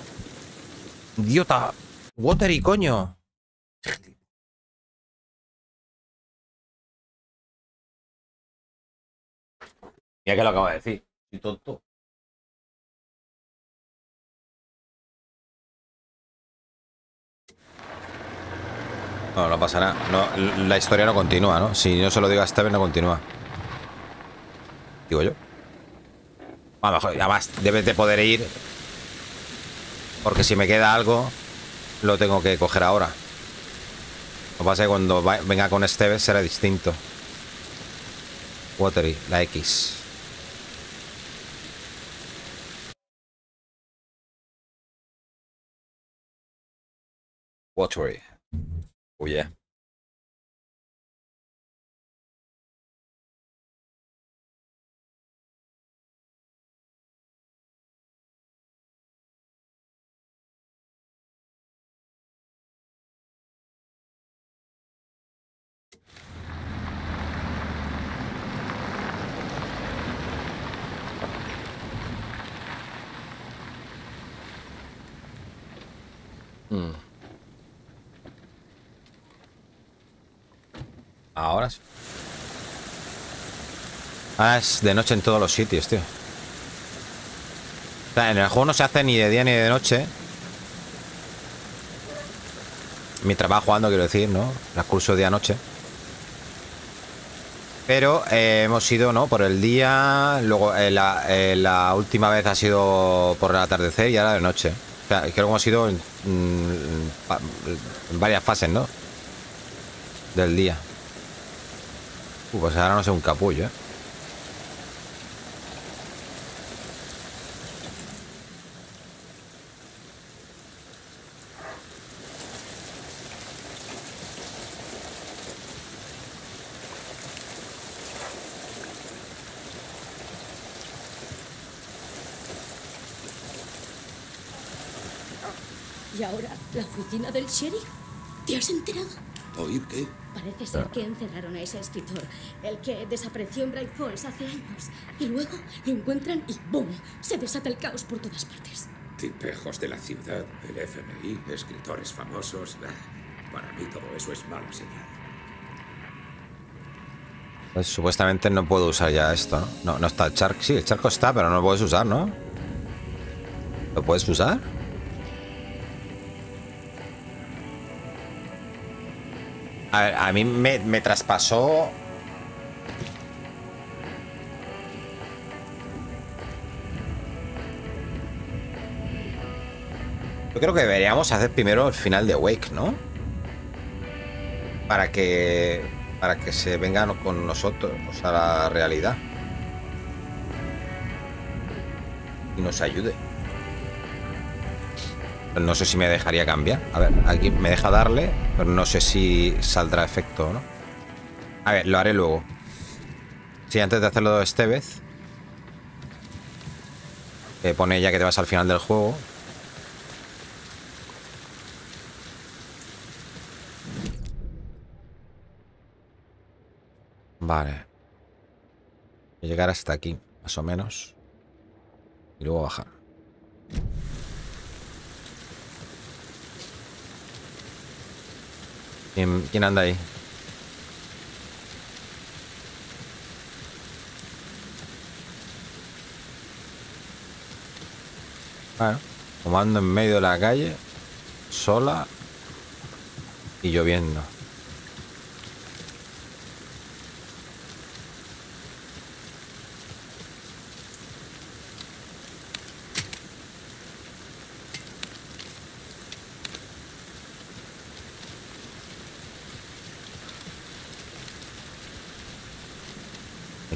¡Idiota! Watery, coño. Que lo acabo de decir. Soy tonto. No, no pasa nada. No, la historia no continúa, ¿no? Si no se lo digo a Steven, no continúa. Digo yo. A lo mejor, además, debes de poder ir. Porque si me queda algo, lo tengo que coger ahora. Lo que pasa es que cuando venga con Steven será distinto. Watery, la X. Watery. Oh yeah. Ahora sí. Ah, es de noche en todos los sitios, tío. O sea, en el juego no se hace ni de día ni de noche. Mientras va jugando, quiero decir, ¿no? El curso día-noche. Pero eh, hemos ido, ¿no? Por el día, luego eh, la, eh, la última vez ha sido por el atardecer y ahora de noche. O sea, creo que hemos ido en, mm, en varias fases, ¿no? Del día. Pues ahora no sé un capullo, ¿eh? ¿Y ahora la oficina del sheriff? ¿Te has enterado? ¿Oír qué? Parece ser que encerraron a ese escritor, el que desapareció en Bright Falls hace años. Y luego lo encuentran y ¡boom! Se desata el caos por todas partes. Tipejos de la ciudad, el FMI, escritores famosos. Ah, Para mí todo eso es mala señal. Pues supuestamente no puedo usar ya esto, ¿no? No, no está el charco. Sí, el charco está, pero no lo puedes usar, ¿no? ¿Lo puedes usar? A, a mí me, traspasó... Yo creo que deberíamos hacer primero el final de Wake, ¿no? para que para que se vengan con nosotros, sea, la realidad. Y nos ayude. No sé si me dejaría cambiar. A ver, aquí me deja darle, pero no sé si saldrá efecto o no. A ver, lo haré luego. Sí, antes de hacerlo este vez. Que pone ya que te vas al final del juego. Vale. Llegar hasta aquí, más o menos. Y luego bajar. ¿Quién, quién anda ahí? Bueno, comando en medio de la calle, sola y lloviendo.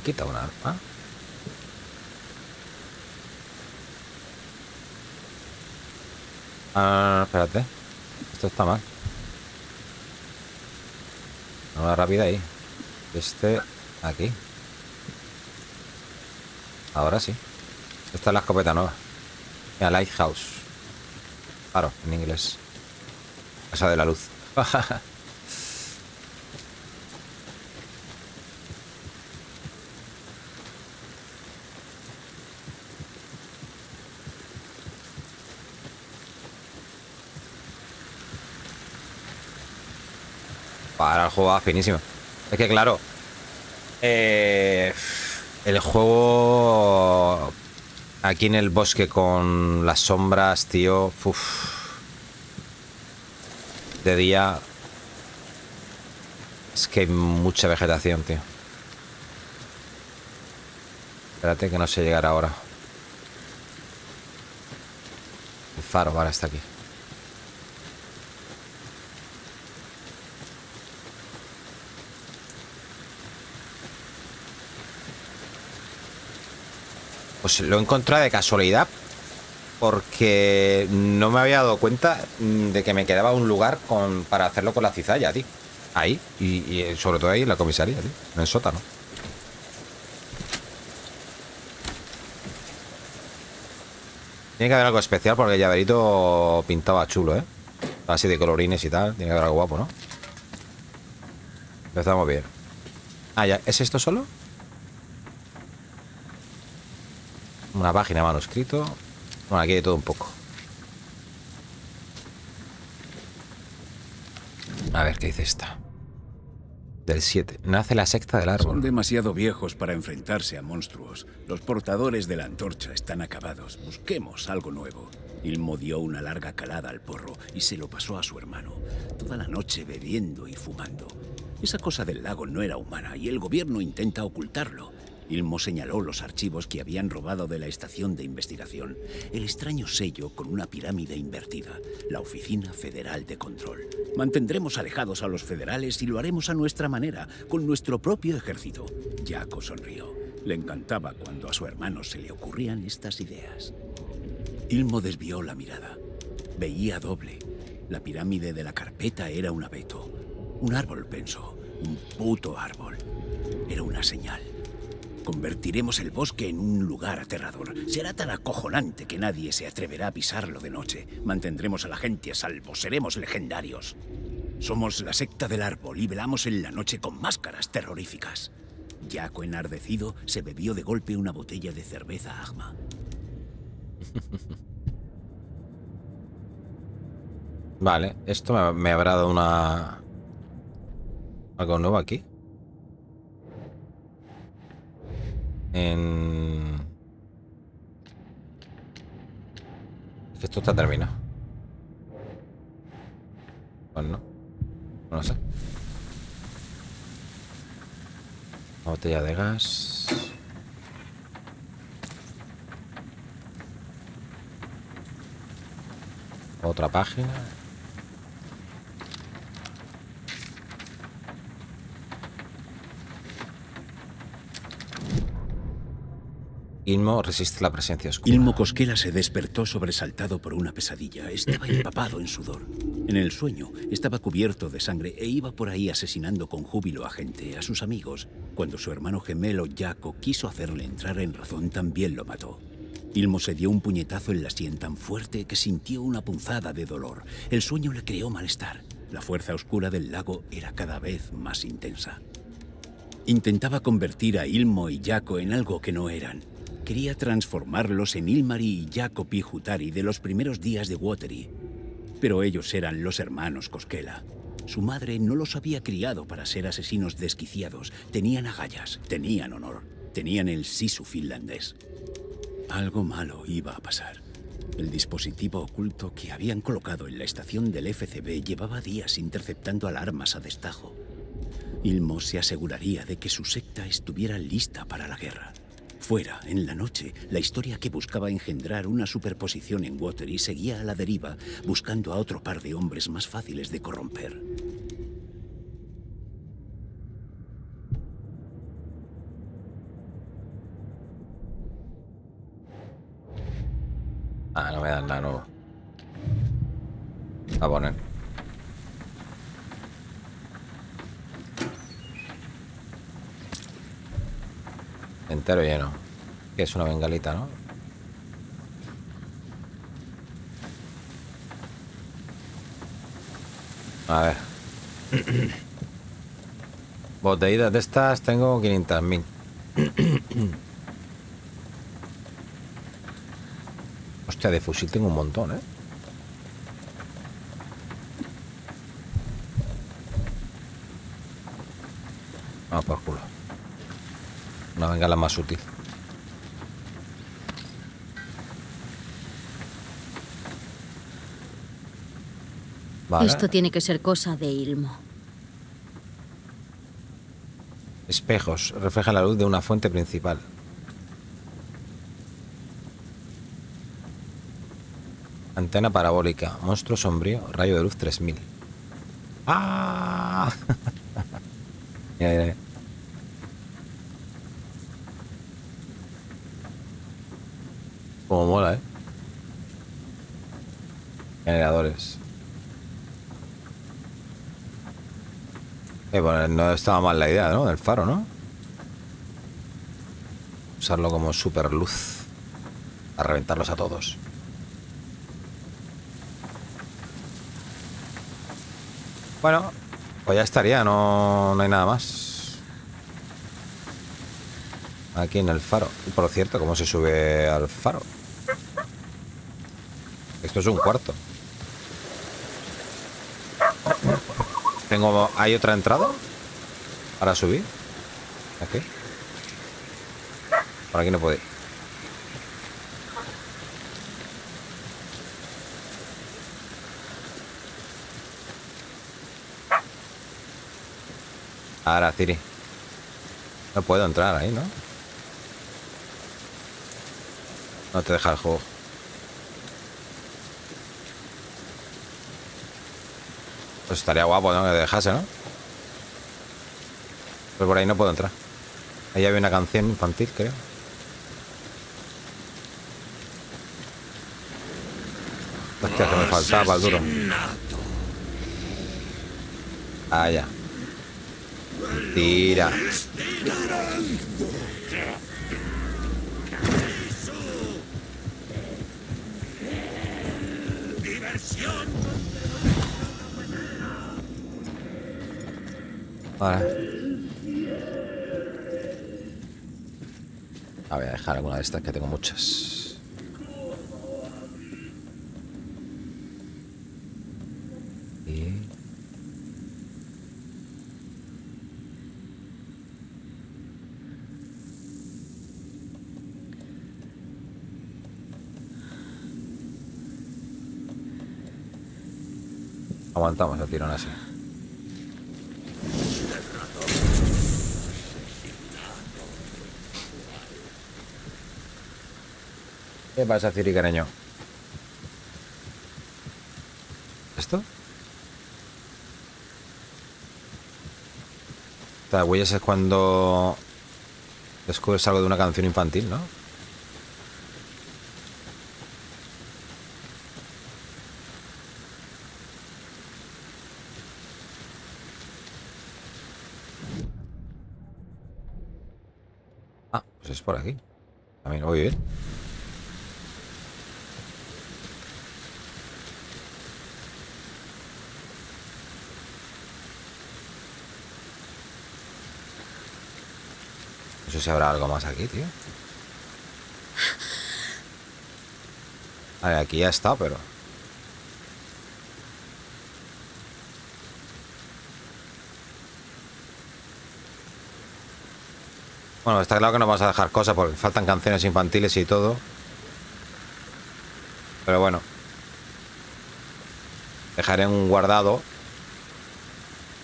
Quita un arma. Ah, espérate. Esto está mal. Una rápida ahí. Este aquí. Ahora sí. Esta es la escopeta nueva. Mira, Lighthouse. Claro, en inglés. Esa de la luz. Va finísimo. Es que claro. eh, el juego. Aquí en el bosque con las sombras, tío. uf. De día. Es que hay mucha vegetación, tío. Espérate que no sé llegar ahora. El faro, vale, está aquí. Pues lo he encontrado de casualidad porque no me había dado cuenta mm, de que me quedaba un lugar para hacerlo con la cizalla, tío. Ahí, y, y, eh, sobre todo ahí en la comisaría, tío, en el sótano. Tiene que haber algo especial porque el llaverito pintaba chulo, ¿eh? Así de colorines y tal. Tiene que haber algo guapo, ¿no? Empezamos bien. Ah, ya. ¿Es esto solo? Una página manuscrito. Bueno, aquí hay todo un poco. A ver, ¿qué dice esta? Del 7. Nace la secta del árbol. Son demasiado viejos para enfrentarse a monstruos. Los portadores de la antorcha están acabados. Busquemos algo nuevo. Ilmo dio una larga calada al porro y se lo pasó a su hermano. Toda la noche bebiendo y fumando. Esa cosa del lago no era humana y el gobierno intenta ocultarlo. Ilmo señaló los archivos que habían robado de la estación de investigación. El extraño sello con una pirámide invertida. La Oficina Federal de Control. Mantendremos alejados a los federales y lo haremos a nuestra manera, con nuestro propio ejército. Jaco sonrió. Le encantaba cuando a su hermano se le ocurrían estas ideas. Ilmo desvió la mirada. Veía doble. La pirámide de la carpeta era un abeto. Un árbol, pensó. Un puto árbol. Era una señal. Convertiremos el bosque en un lugar aterrador. Será tan acojonante que nadie se atreverá a pisarlo de noche. Mantendremos a la gente a salvo. Seremos legendarios. Somos la secta del árbol y velamos en la noche con máscaras terroríficas. Jaco enardecido se bebió de golpe una botella de cerveza Agma. Vale, esto me, me habrá dado una... Algo nuevo aquí. En... Esto está terminado. Pues no. No sé. Una botella de gas. Otra página. Ilmo resiste la presencia oscura. Ilmo Cosquela se despertó sobresaltado por una pesadilla. Estaba empapado en sudor. En el sueño estaba cubierto de sangre e iba por ahí asesinando con júbilo a gente, a sus amigos. Cuando su hermano gemelo Jaco quiso hacerle entrar en razón, también lo mató. Ilmo se dio un puñetazo en la sien tan fuerte que sintió una punzada de dolor. El sueño le creó malestar. La fuerza oscura del lago era cada vez más intensa. Intentaba convertir a Ilmo y Jaco en algo que no eran. Quería transformarlos en Ilmari y Jaco Pijutari de los primeros días de Watery. Pero ellos eran los hermanos Cosquela. Su madre no los había criado para ser asesinos desquiciados. Tenían agallas, tenían honor, tenían el sisu finlandés. Algo malo iba a pasar. El dispositivo oculto que habían colocado en la estación del FCB llevaba días interceptando alarmas a destajo. Ilmo se aseguraría de que su secta estuviera lista para la guerra. Fuera, en la noche, la historia que buscaba engendrar una superposición en Watery seguía a la deriva, buscando a otro par de hombres más fáciles de corromper. Ah, no me dan nada nuevo. A poner. Entero lleno. Que es una bengalita, ¿no? A ver. Botellitas de estas tengo 500.000. Hostia, de fusil tengo un montón, ¿eh? Ah, por culo. Una bengala más útil. Vale. Esto tiene que ser cosa de Ilmo. Espejos. Reflejan la luz de una fuente principal. Antena parabólica. Monstruo sombrío. Rayo de luz 3000. ¡Ah! mira, mira, mira. Como mola, ¿eh? Generadores. Eh, bueno, no estaba mal la idea, ¿no? Del faro, ¿no? Usarlo como super luz. A reventarlos a todos. Bueno, pues ya estaría, no, no hay nada más. Aquí en el faro. Por cierto, ¿cómo se sube al faro? Esto es un cuarto. Tengo. ¿Hay otra entrada? Para subir. Aquí. Por aquí no puedo. Ahora, Ciri. No puedo entrar ahí, ¿no? No te deja el juego. Pues estaría guapo, ¿no? Que dejase, ¿no? Pero por ahí no puedo entrar. Ahí había una canción infantil, creo. Hostia, que me faltaba el duro. Ah, ya. Tira. Vale. Voy a dejar alguna de estas que tengo muchas. Aguantamos el tirón así. ¿Qué pasa, Ciricareño? ¿Esto? Estas huellas es cuando descubres algo de una canción infantil, ¿no? Ah, pues es por aquí. También, muy bien. Si habrá algo más aquí, tío. Vale, aquí ya está, pero... Bueno, está claro que no vamos a dejar cosas porque faltan canciones infantiles y todo. Pero bueno. Dejaré un guardado.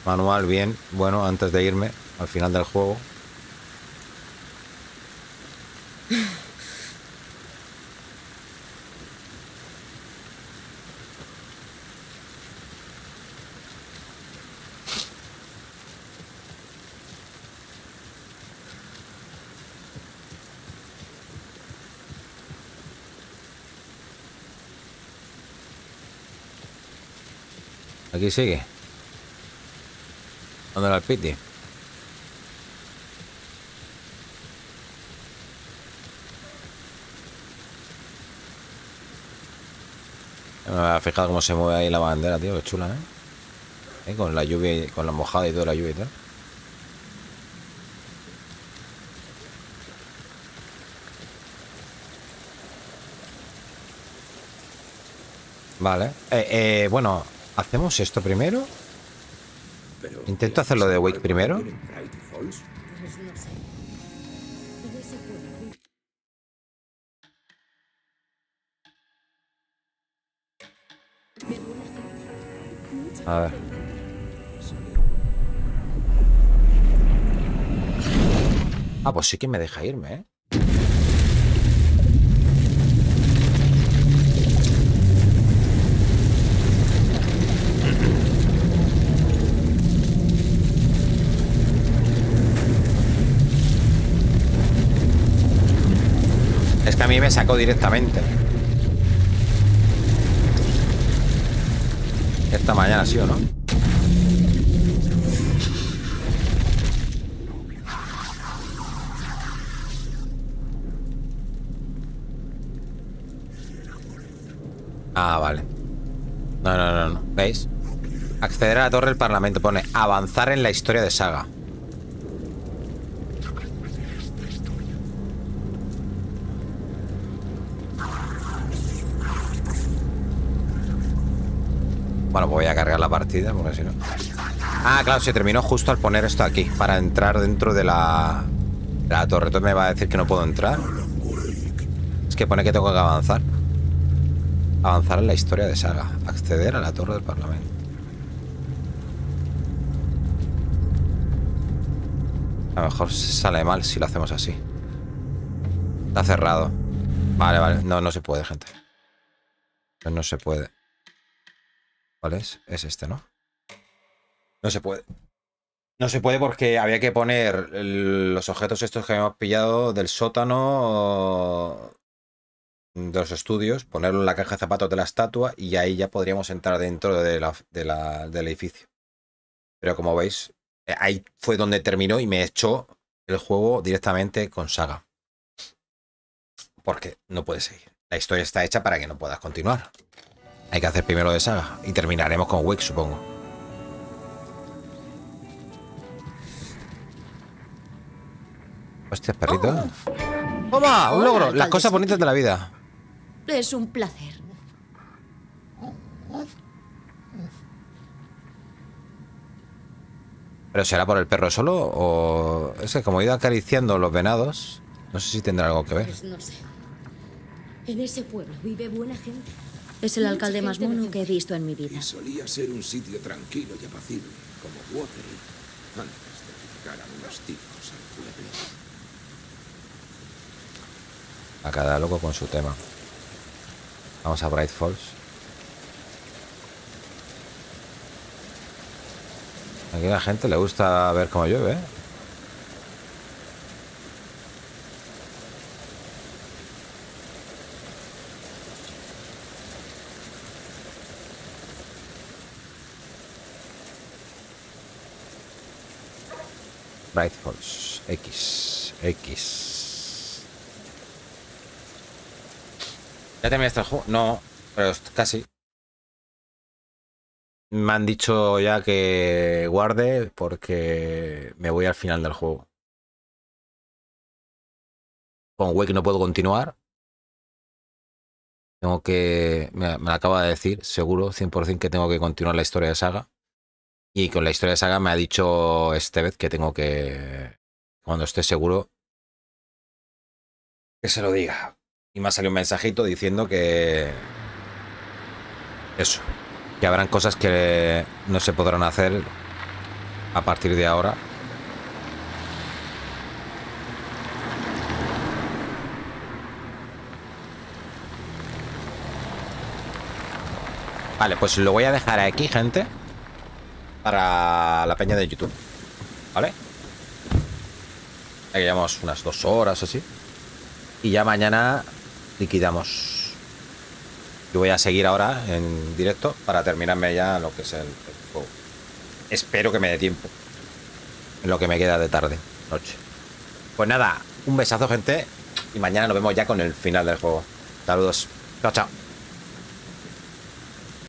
Manual bien, bueno, antes de irme al final del juego. Sigue. ¿Dónde era el piti? No me había fijado cómo se mueve ahí la bandera, tío, qué chula. ¿Eh? Con la lluvia, y- con la mojada y toda la lluvia y tal. Vale. Eh, eh, bueno, ¿hacemos esto primero? Intento hacerlo de Wake primero. Pues. A ver. Ah, pues sí que me deja irme, ¿eh? Sacó directamente. Esta mañana sí o no. Ah, vale. No, no, no, no. ¿Veis? Acceder a la torre del Parlamento pone avanzar en la historia de Saga. Bueno, pues voy a cargar la partida porque si no. Ah, claro, se terminó justo al poner esto aquí para entrar dentro de la, la torre. Entonces me va a decir que no puedo entrar. Es que pone que tengo que avanzar. Avanzar en la historia de Saga. Acceder a la torre del Parlamento. A lo mejor sale mal si lo hacemos así. Está cerrado. Vale, vale. No, no se puede, gente. No se puede. ¿Cuál es? Es este, ¿no? No se puede. No se puede porque había que poner los objetos estos que habíamos pillado del sótano de los estudios, ponerlo en la caja de zapatos de la estatua y ahí ya podríamos entrar dentro de la- del edificio. Pero como veis, eh, ahí fue donde terminó y me echó el juego directamente con Saga. Porque no puede seguir. La historia está hecha para que no puedas continuar. Hay que hacer primero de Saga y terminaremos con Wake, supongo. Hostia, perrito. ¡Toma! ¡Un logro! Las cosas bonitas de la vida. Es un placer. ¿Pero será por el perro solo? O. Es que como he ido acariciando los venados, no sé si tendrá algo que ver. Pues no sé. En ese pueblo vive buena gente. Es el Mucha alcalde más mono que he visto en mi vida. Y solía ser un sitio tranquilo y apacible, como Watery, antes de que llegaran unos tipos al pueblo. A cada loco con su tema. Vamos a Bright Falls. Aquí a la gente le gusta ver cómo llueve, ¿eh? Right Falls. X. X. ¿Ya terminaste el juego? No, pero casi. Me han dicho ya que guarde porque me voy al final del juego. Con Wake no puedo continuar. Tengo que... Me, me acaba de decir, seguro, 100% que tengo que continuar la historia de saga. Y con la historia de Saga me ha dicho Estevez que tengo que. Cuando esté seguro. Que se lo diga. Y me ha salido un mensajito diciendo que. Eso. Que habrán cosas que no se podrán hacer a partir de ahora. Vale, pues lo voy a dejar aquí, gente. Para la peña de YouTube. ¿Vale? Aquí llevamos unas dos horas o así. Y ya mañana liquidamos. Yo voy a seguir ahora en directo para terminarme ya lo que es el, juego. Espero que me dé tiempo. En lo que me queda de tarde, noche. Pues nada, un besazo, gente. Y mañana nos vemos ya con el final del juego. Saludos. Chao, chao.